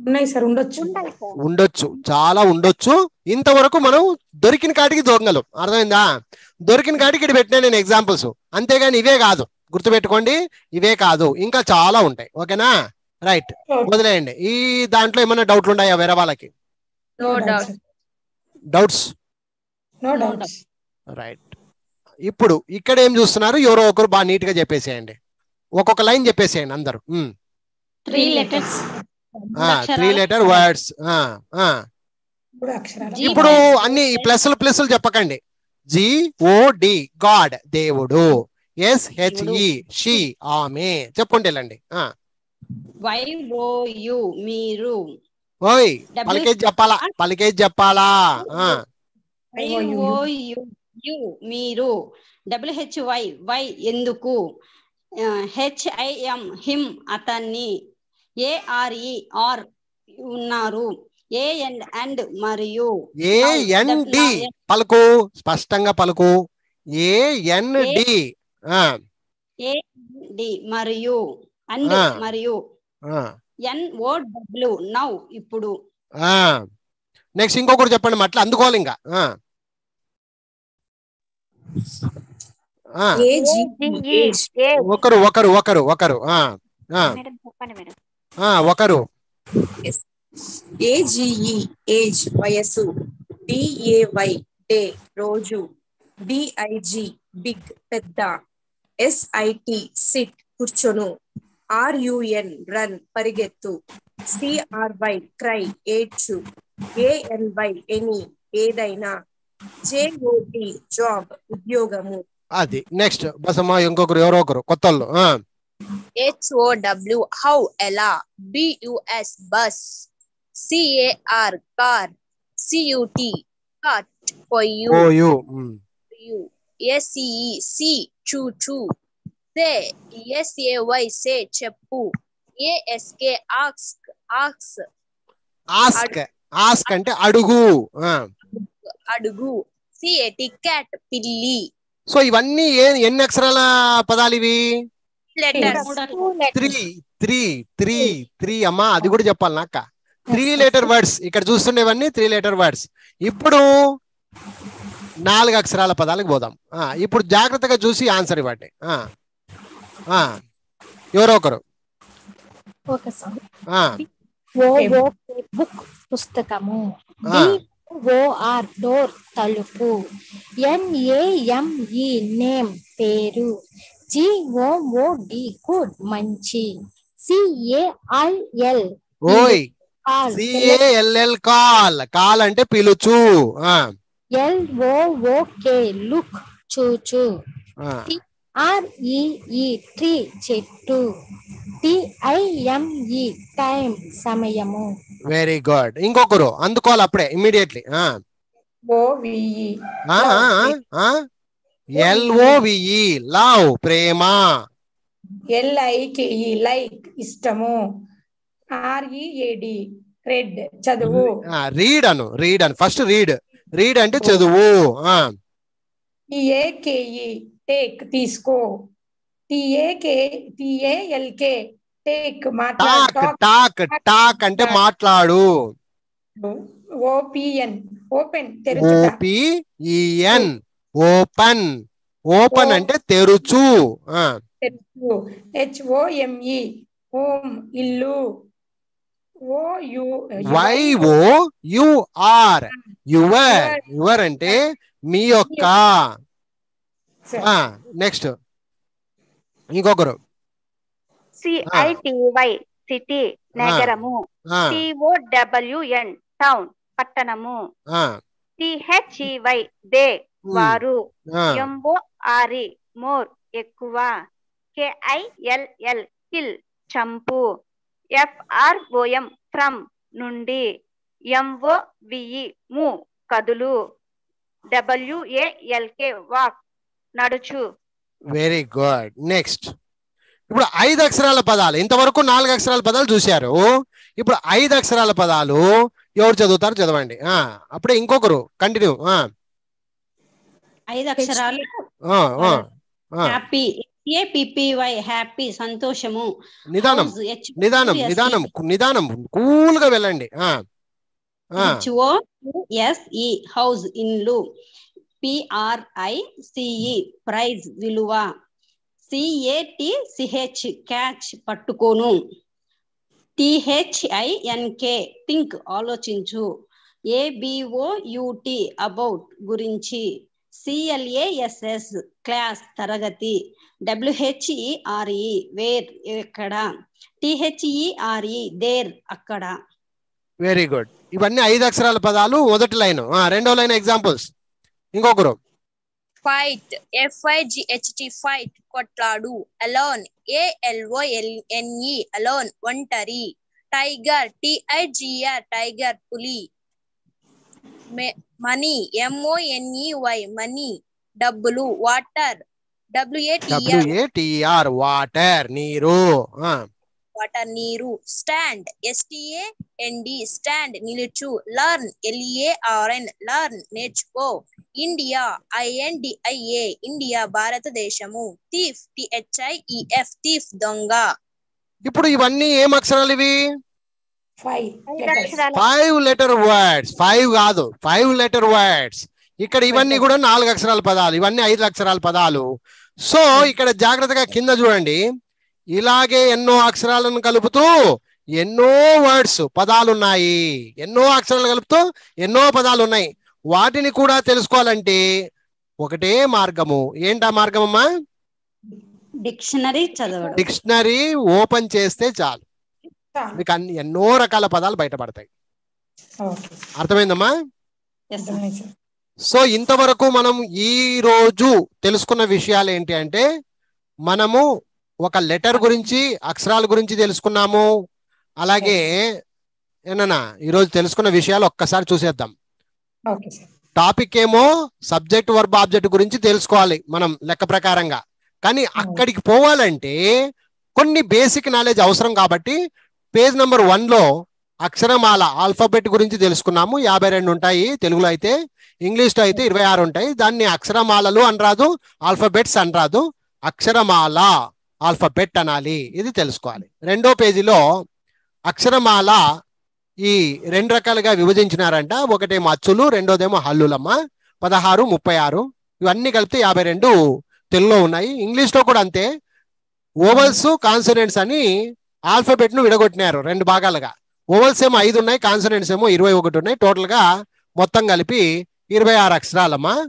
ఉన్నాయి సార్ ఉండొచ్చు. చాలా ఉండొచ్చు. ఇంతవరకు మనం దొరికిన కాటికి దొంగలు. అర్థమైందా? దొరికిన కాటికి ఇక్కడ పెట్టినా నేను ఎగ్జాంపుల్స్ అంతేగాని ఇవే కాదు. గుర్తుపెట్టుకోండి ఇవే కాదు. ఇంకా చాలా ఉంటాయి. ఓకేనా? రైట్ వదిలేయండి. ఈ దాంట్లో ఏమైనా డౌట్లు ఉన్నాయా వేరే వాళ్ళకి? No doubt doubts no doubts right ఇప్పుడు ఇక్కడ ఏం చూస్తున్నారు? ఎవరో ఒకరు బాగా నీట్గా చెప్పేసేయండి. ఒక్కొక్క లైన్ చెప్పేసేయండి అందరు. Three letters three letter words ఇప్పుడు అక్షరాలు. జీ ఇప్పుడు అన్ని ప్లస్లు ప్లస్లు చెప్పకండి. జి ఓ డి గాడ్ దేవుడు. ఎస్ హెచ్ ఈ షీ ఆమె. చెప్పుకుంటే వెళ్ళండి ఆ, వై ఓ యు మీరు. ఓయ్ పలికేజ్ చెప్పాలా? పలికేజ్ చెప్పాలా? ఆ, వై ఓ యు మీరు. డబ్ల్యూహెచ్వై వై ఎందుకు? హెచ్ఐఎం హిమ్ అతన్ని. ఏఆర్ఈ ఆర్ ఉన్నారు. ఏఎన్ అండ్ మరియు. ఏ ఎన్ డి పలుకు స్పష్టంగా పలుకు. A N D A D మరియు అండ్. మరియు. ఎన్ ఓ డబ్ల్యూ నౌ ఇప్పుడు. నెక్స్ట్ ఇంకొకటి చెప్పండి అట్లా అందుకోవాలి ఇంకా. ఒకరు ఒకరు ఒకరు ఒకరు. ఒకరు. ఏజిఈ ఏజ్ వయసు డిఏవై డే రోజు. డిఐజి బిగ్ పెద్ద. ఎస్ఐటి సిట్ కూర్చొను. ఆర్యుఎన్ రన్ పరిగెత్తు. సిఆర్వై క్రై ఏడ్చు. ఏఎన్వై ఎనీ ఏదైనా. జేఓటి జాబ్ ఉద్యోగము. అది నెక్స్ట్ బసమ్మ ఇంకొకరు ఎవరో ఒకరు కొత్త వాళ్ళు ఆ, హెచ్ఓడబ్ల్యూ హౌ ఎలా BUS bus CAR car CUT cut పొయ్యు oh you um. SE C చూచు సే ఎస్ఏవై సే చెప్పు. ASK aux aux ask ask అంటే అడుగు. అడుగు. సిఏటి క్యాట్ పిల్లి. సో ఇవన్నీ ఏ ఎన్ని అక్షరాల పదాలు ఇవి? Three three three three. అమ్మా అది కూడా చెప్పాలి నాక త్రీ లెటర్ వర్డ్స్. ఇక్కడ చూస్తుండేవన్నీ త్రీ లెటర్ వర్డ్స్. ఇప్పుడు నాలుగు అక్షరాల పదాలకు పోదాం. ఆ, ఇప్పుడు జాగ్రత్తగా చూసి ఆన్సర్ ఇవ్వండి. ఆ, ఆ, ఎవరో ఒకరు. Okay sir. ఆ, ఓ ఓ బుక్ పుస్తకము. ఆ, ఓ ఆర్ డోర్ తలుపు N A M E name పేరు. డి గుడ్ మంచి. సిఏఐఎల్ ఓయ్ C A L L call. Call అంటే పిలుచు. L O O K look చూచు. ఆర్ఈఈ ట్రీ చెట్టు. T I M E time సమయము. వెరీ గుడ్ ఇంకొకరు అందుకోవాలి అప్పుడే immediately O V E L O V E love Prema L I K E like ఇష్టము. R E A D read చదువు. రీడ్ అను రీడ్ అను ఫస్ట్ రీడ్ రీడ్ అంటే చదువు. టేక్ తీసుకో. T A K E T A L K take talk talk talk అంటే మాట్లాడు. O P N open O P E N open open అంటే తెరుచు. ఆ, తెరుచు. H O M E home ఇల్లు. O U Y O U R your your అంటే మీ యొక్క. నెక్స్ట్ ఇంకొకరు. సిఐటివై సిటీ నగరము. ఆ, టిఓడబ్ల్యూఎన్ టౌన్ పట్టణము. ఆ, టిహెచ్ఈవై దే ఉమ్, వారు. ఆ, ఎంఓఆర్ఈ మోర్ ఎక్కువ. కేఐఎల్ఎల్ కిల్ చంపు. ఎఫ్ఆర్ఓఎం ఫ్రమ్ నుండి. ఎంఓవిఈ ము కదులు. W A L K walk నడుచు. వెరీ గుడ్ నెక్స్ట్ ఇప్పుడు ఐదు అక్షరాల పదాలు. ఇంతవరకు నాలుగు అక్షరాల పదాలు చూశారు. ఇప్పుడు ఐదు అక్షరాల పదాలు ఎవరు చదువుతారు చదవండి. ఆ అప్పుడే ఇంకొకరు. కంటిన్యూ ఐదు అక్షరాలు. హ్యాపీ ఏపీపీవై హ్యాపీ సంతోషము. నిదానం. నిదానం. నిదానం నిదానం. కూల్గా వెళ్ళండి house ఇన్లు P R I C E price విలువ. C A T C H catch పట్టుకోను. T H I N K think ఆలోచించు. A B O U T about గురించి. C L A S S class తరగతి. W H E R E where ఎక్కడ. T H E R E there అక్కడ. వెరీ గుడ్ ఇవన్నీ ఐదు అక్షరాల పదాలు మొదటి లైన్. రెండో లైన్ ఎగ్జాంపుల్స్. ఇంకొకరు. Fight F I G H T fight కొట్లాడు. Alone A L O N E alone ఒంటరి. Tiger T I G R tiger పులి. Money M O N E Y money డబ్బులు. Water W A T R water నీరు. వాటర్ నీరు stand S T A N D stand నిలుచు learn L E A R N learn నేర్చుకో. India I N D I A India భారతదేశము. Thief T H I E F thief దొంగ. ఇప్పుడు ఇవన్నీ ఏం అక్షరాలు ఇవి? ఫైవ్ ఐదు అక్షరాలు. ఫైవ్ లెటర్ వర్డ్స్ ఫైవ్ కాదు. ఫైవ్ లెటర్ వర్డ్స్ ఇక్కడ ఇవన్నీ కూడా నాలుగు అక్షరాల పదాలు. ఇవన్నీ ఐదు అక్షరాల పదాలు. సో ఇక్కడ జాగ్రత్తగా కింద చూడండి. ఇలాగే ఎన్నో అక్షరాలను కలుపుతూ ఎన్నో వర్డ్స్ పదాలు ఉన్నాయి ఎన్నో అక్షరాలు కలుపుతూ ఎన్నో పదాలు ఉన్నాయి వాటిని కూడా తెలుసుకోవాలంటే ఒకటే మార్గము. ఏంటా మార్గం అమ్మా డిక్షనరీ చదవడం. డిక్షనరీ ఓపెన్ చేస్తే చాలు. మీకు అన్ని ఎన్నో రకాల పదాలు బయటపడతాయి. ఓకే. అర్థమైందమ్మా? సో ఇంతవరకు మనం ఈ రోజు తెలుసుకున్న విషయాలు ఏంటి అంటే మనము ఒక లెటర్ గురించి అక్షరాల గురించి తెలుసుకున్నాము. అలాగే ఏనన్నా ఈరోజు తెలుసుకున్న విషయాలు ఒక్కసారి చూసేద్దాం. టాపిక్ ఏమో సబ్జెక్ట్ వర్బ్ ఆబ్జెక్ట్ గురించి తెలుసుకోవాలి మనం లెక్క ప్రకారంగా. కానీ అక్కడికి పోవాలంటే కొన్ని బేసిక్ నాలెడ్జ్ అవసరం కాబట్టి పేజ్ నెంబర్ వన్లో అక్షరమాల ఆల్ఫాబెట్ గురించి తెలుసుకున్నాము. యాభై రెండు ఉంటాయి తెలుగులో అయితే. ఇంగ్లీష్లో అయితే ఇరవై ఆరు ఉంటాయి. దాన్ని అక్షరమాలలు అనరాదు ఆల్ఫాబెట్స్ అనరాదు. అక్షరమాల. ఆల్ఫాబెట్ అనాలి. ఇది తెలుసుకోవాలి. రెండో పేజీలో అక్షరమాల ఈ రెండు రకాలుగా విభజించినారంట. ఒకటేమో అచ్చులు రెండోదేమో హల్లులమ్మ పదహారు ముప్పై ఆరు. ఇవన్నీ కలిపితే యాభై రెండు తెలుగులో ఉన్నాయి. ఇంగ్లీష్లో కూడా అంతే. ఓవల్స్ కాన్సనెంట్స్ అని ఆల్ఫాబెట్ను విడగొట్టినారు రెండు భాగాలుగా. ఓవల్స్ ఏమో ఐదు ఉన్నాయి కాన్సనెంట్స్ ఏమో ఇరవై ఒకటి ఉన్నాయి. టోటల్గా మొత్తం కలిపి ఇరవై ఆరు అక్షరాలమ్మా.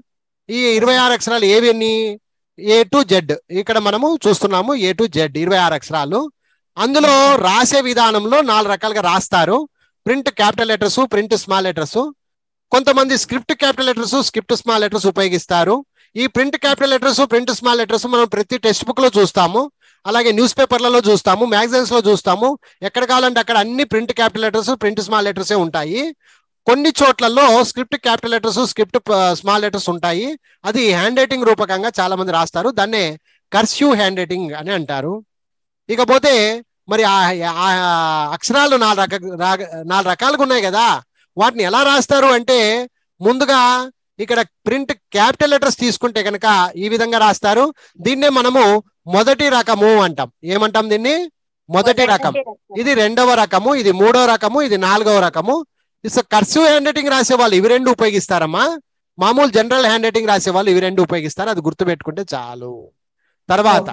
ఈ ఇరవై ఆరు అక్షరాలు ఏవన్నీ ఏ టు జెడ్ ఇక్కడ మనము చూస్తున్నాము ఏ టు జెడ్ ఇరవై ఆరు అక్షరాలు. అందులో రాసే విధానంలో నాలుగు రకాలుగా రాస్తారు. Print capital letters print small letters కొంతమంది script capital letters script small letters ఉపయోగిస్తారు. ఈ print capital letters print small letters మనం ప్రతి టెక్స్ట్ బుక్లో చూస్తాము. అలాగే న్యూస్ పేపర్లలో చూస్తాము మ్యాగజైన్స్లో చూస్తాము. ఎక్కడ కావాలంటే అక్కడ అన్ని print capital letters print small లెటర్సే ఉంటాయి. కొన్ని చోట్లలో script capital letters script small letters ఉంటాయి. అది హ్యాండ్ రైటింగ్ రూపకంగా చాలా మంది రాస్తారు. దాన్నే కర్స్యూ హ్యాండ్ రైటింగ్ అని అంటారు. ఇకపోతే మరి ఆ అక్షరాలు నాలుగు రక నాలుగు రకాలుగా ఉన్నాయి కదా. వాటిని ఎలా రాస్తారు అంటే ముందుగా ఇక్కడ ప్రింట్ క్యాపిటల్ లెటర్స్ తీసుకుంటే కనుక ఈ విధంగా రాస్తారు. దీన్నే మనము మొదటి రకము అంటాం. ఏమంటాం దీన్ని? మొదటి రకం. ఇది రెండవ రకము ఇది మూడవ రకము ఇది నాలుగవ రకము. ఇస్ కర్సివ్ హ్యాండ్ రైటింగ్ రాసే వాళ్ళు ఇవి రెండు ఉపయోగిస్తారమ్మా. మామూలు జనరల్ హ్యాండ్ రైటింగ్ రాసే వాళ్ళు ఇవి రెండు ఉపయోగిస్తారు. అది గుర్తుపెట్టుకుంటే చాలు. తర్వాత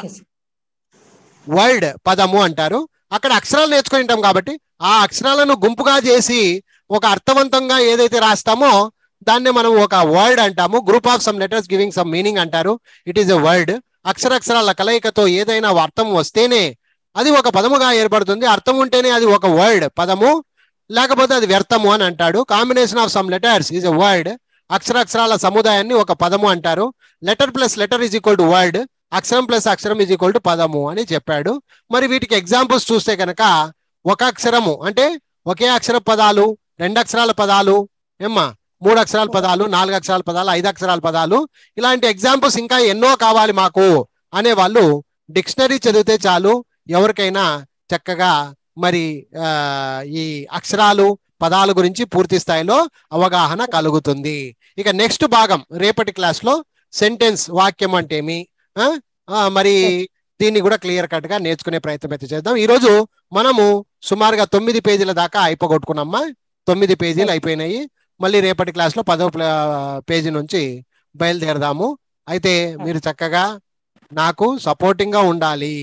వర్డ్ పదము అంటారు. అక్కడ అక్షరాలు నేర్చుకుని ఉంటాం కాబట్టి ఆ అక్షరాలను గుంపుగా చేసి ఒక అర్థవంతంగా ఏదైతే రాస్తామో దాన్ని మనం ఒక వర్డ్ అంటాము. Group of some letters giving some meaning అంటారు. ఇట్ ఈస్ ఎ వర్డ్ అక్షరాక్షరాల కలయికతో ఏదైనా అర్థం వస్తేనే అది ఒక పదముగా ఏర్పడుతుంది. అర్థం ఉంటేనే అది ఒక వర్డ్ పదము. లేకపోతే అది వ్యర్థము అని అంటాడు. Combination of some letters is a word అక్షరాక్షరాల సముదాయాన్ని ఒక పదము అంటారు. Letter plus letter is equal to word అక్షరం ప్లస్ అక్షరం ఈజ్ ఈక్వల్ టు పదము అని చెప్పాడు. మరి వీటికి ఎగ్జాంపుల్స్ చూస్తే కనుక ఒక అక్షరము అంటే ఒకే అక్షర పదాలు రెండు అక్షరాల పదాలు ఏమ్మా? మూడు అక్షరాల పదాలు నాలుగు అక్షరాల పదాలు ఐదు అక్షరాల పదాలు. ఇలాంటి ఎగ్జాంపుల్స్ ఇంకా ఎన్నో కావాలి మాకు అనే వాళ్ళు డిక్షనరీ చదివితే చాలు. ఎవరికైనా చక్కగా మరి ఈ అక్షరాలు పదాల గురించి పూర్తి స్థాయిలో అవగాహన కలుగుతుంది. ఇక నెక్స్ట్ భాగం రేపటి క్లాస్లో సెంటెన్స్ వాక్యం అంటే ఏమి మరి దీన్ని కూడా క్లియర్ కట్గా నేర్చుకునే ప్రయత్నం అయితే చేద్దాం. ఈరోజు మనము సుమారుగా తొమ్మిది పేజీల దాకా అయిపోగొట్టుకున్నామ్మా తొమ్మిది పేజీలు అయిపోయినాయి. మళ్ళీ రేపటి క్లాస్లో పదో పేజీ నుంచి బయలుదేరదాము. అయితే మీరు చక్కగా నాకు సపోర్టింగ్గా ఉండాలి.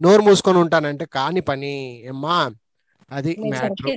నోరు మూసుకొని ఉంటానంటే కాని పని ఏమ్మా అది మ్యాటర్.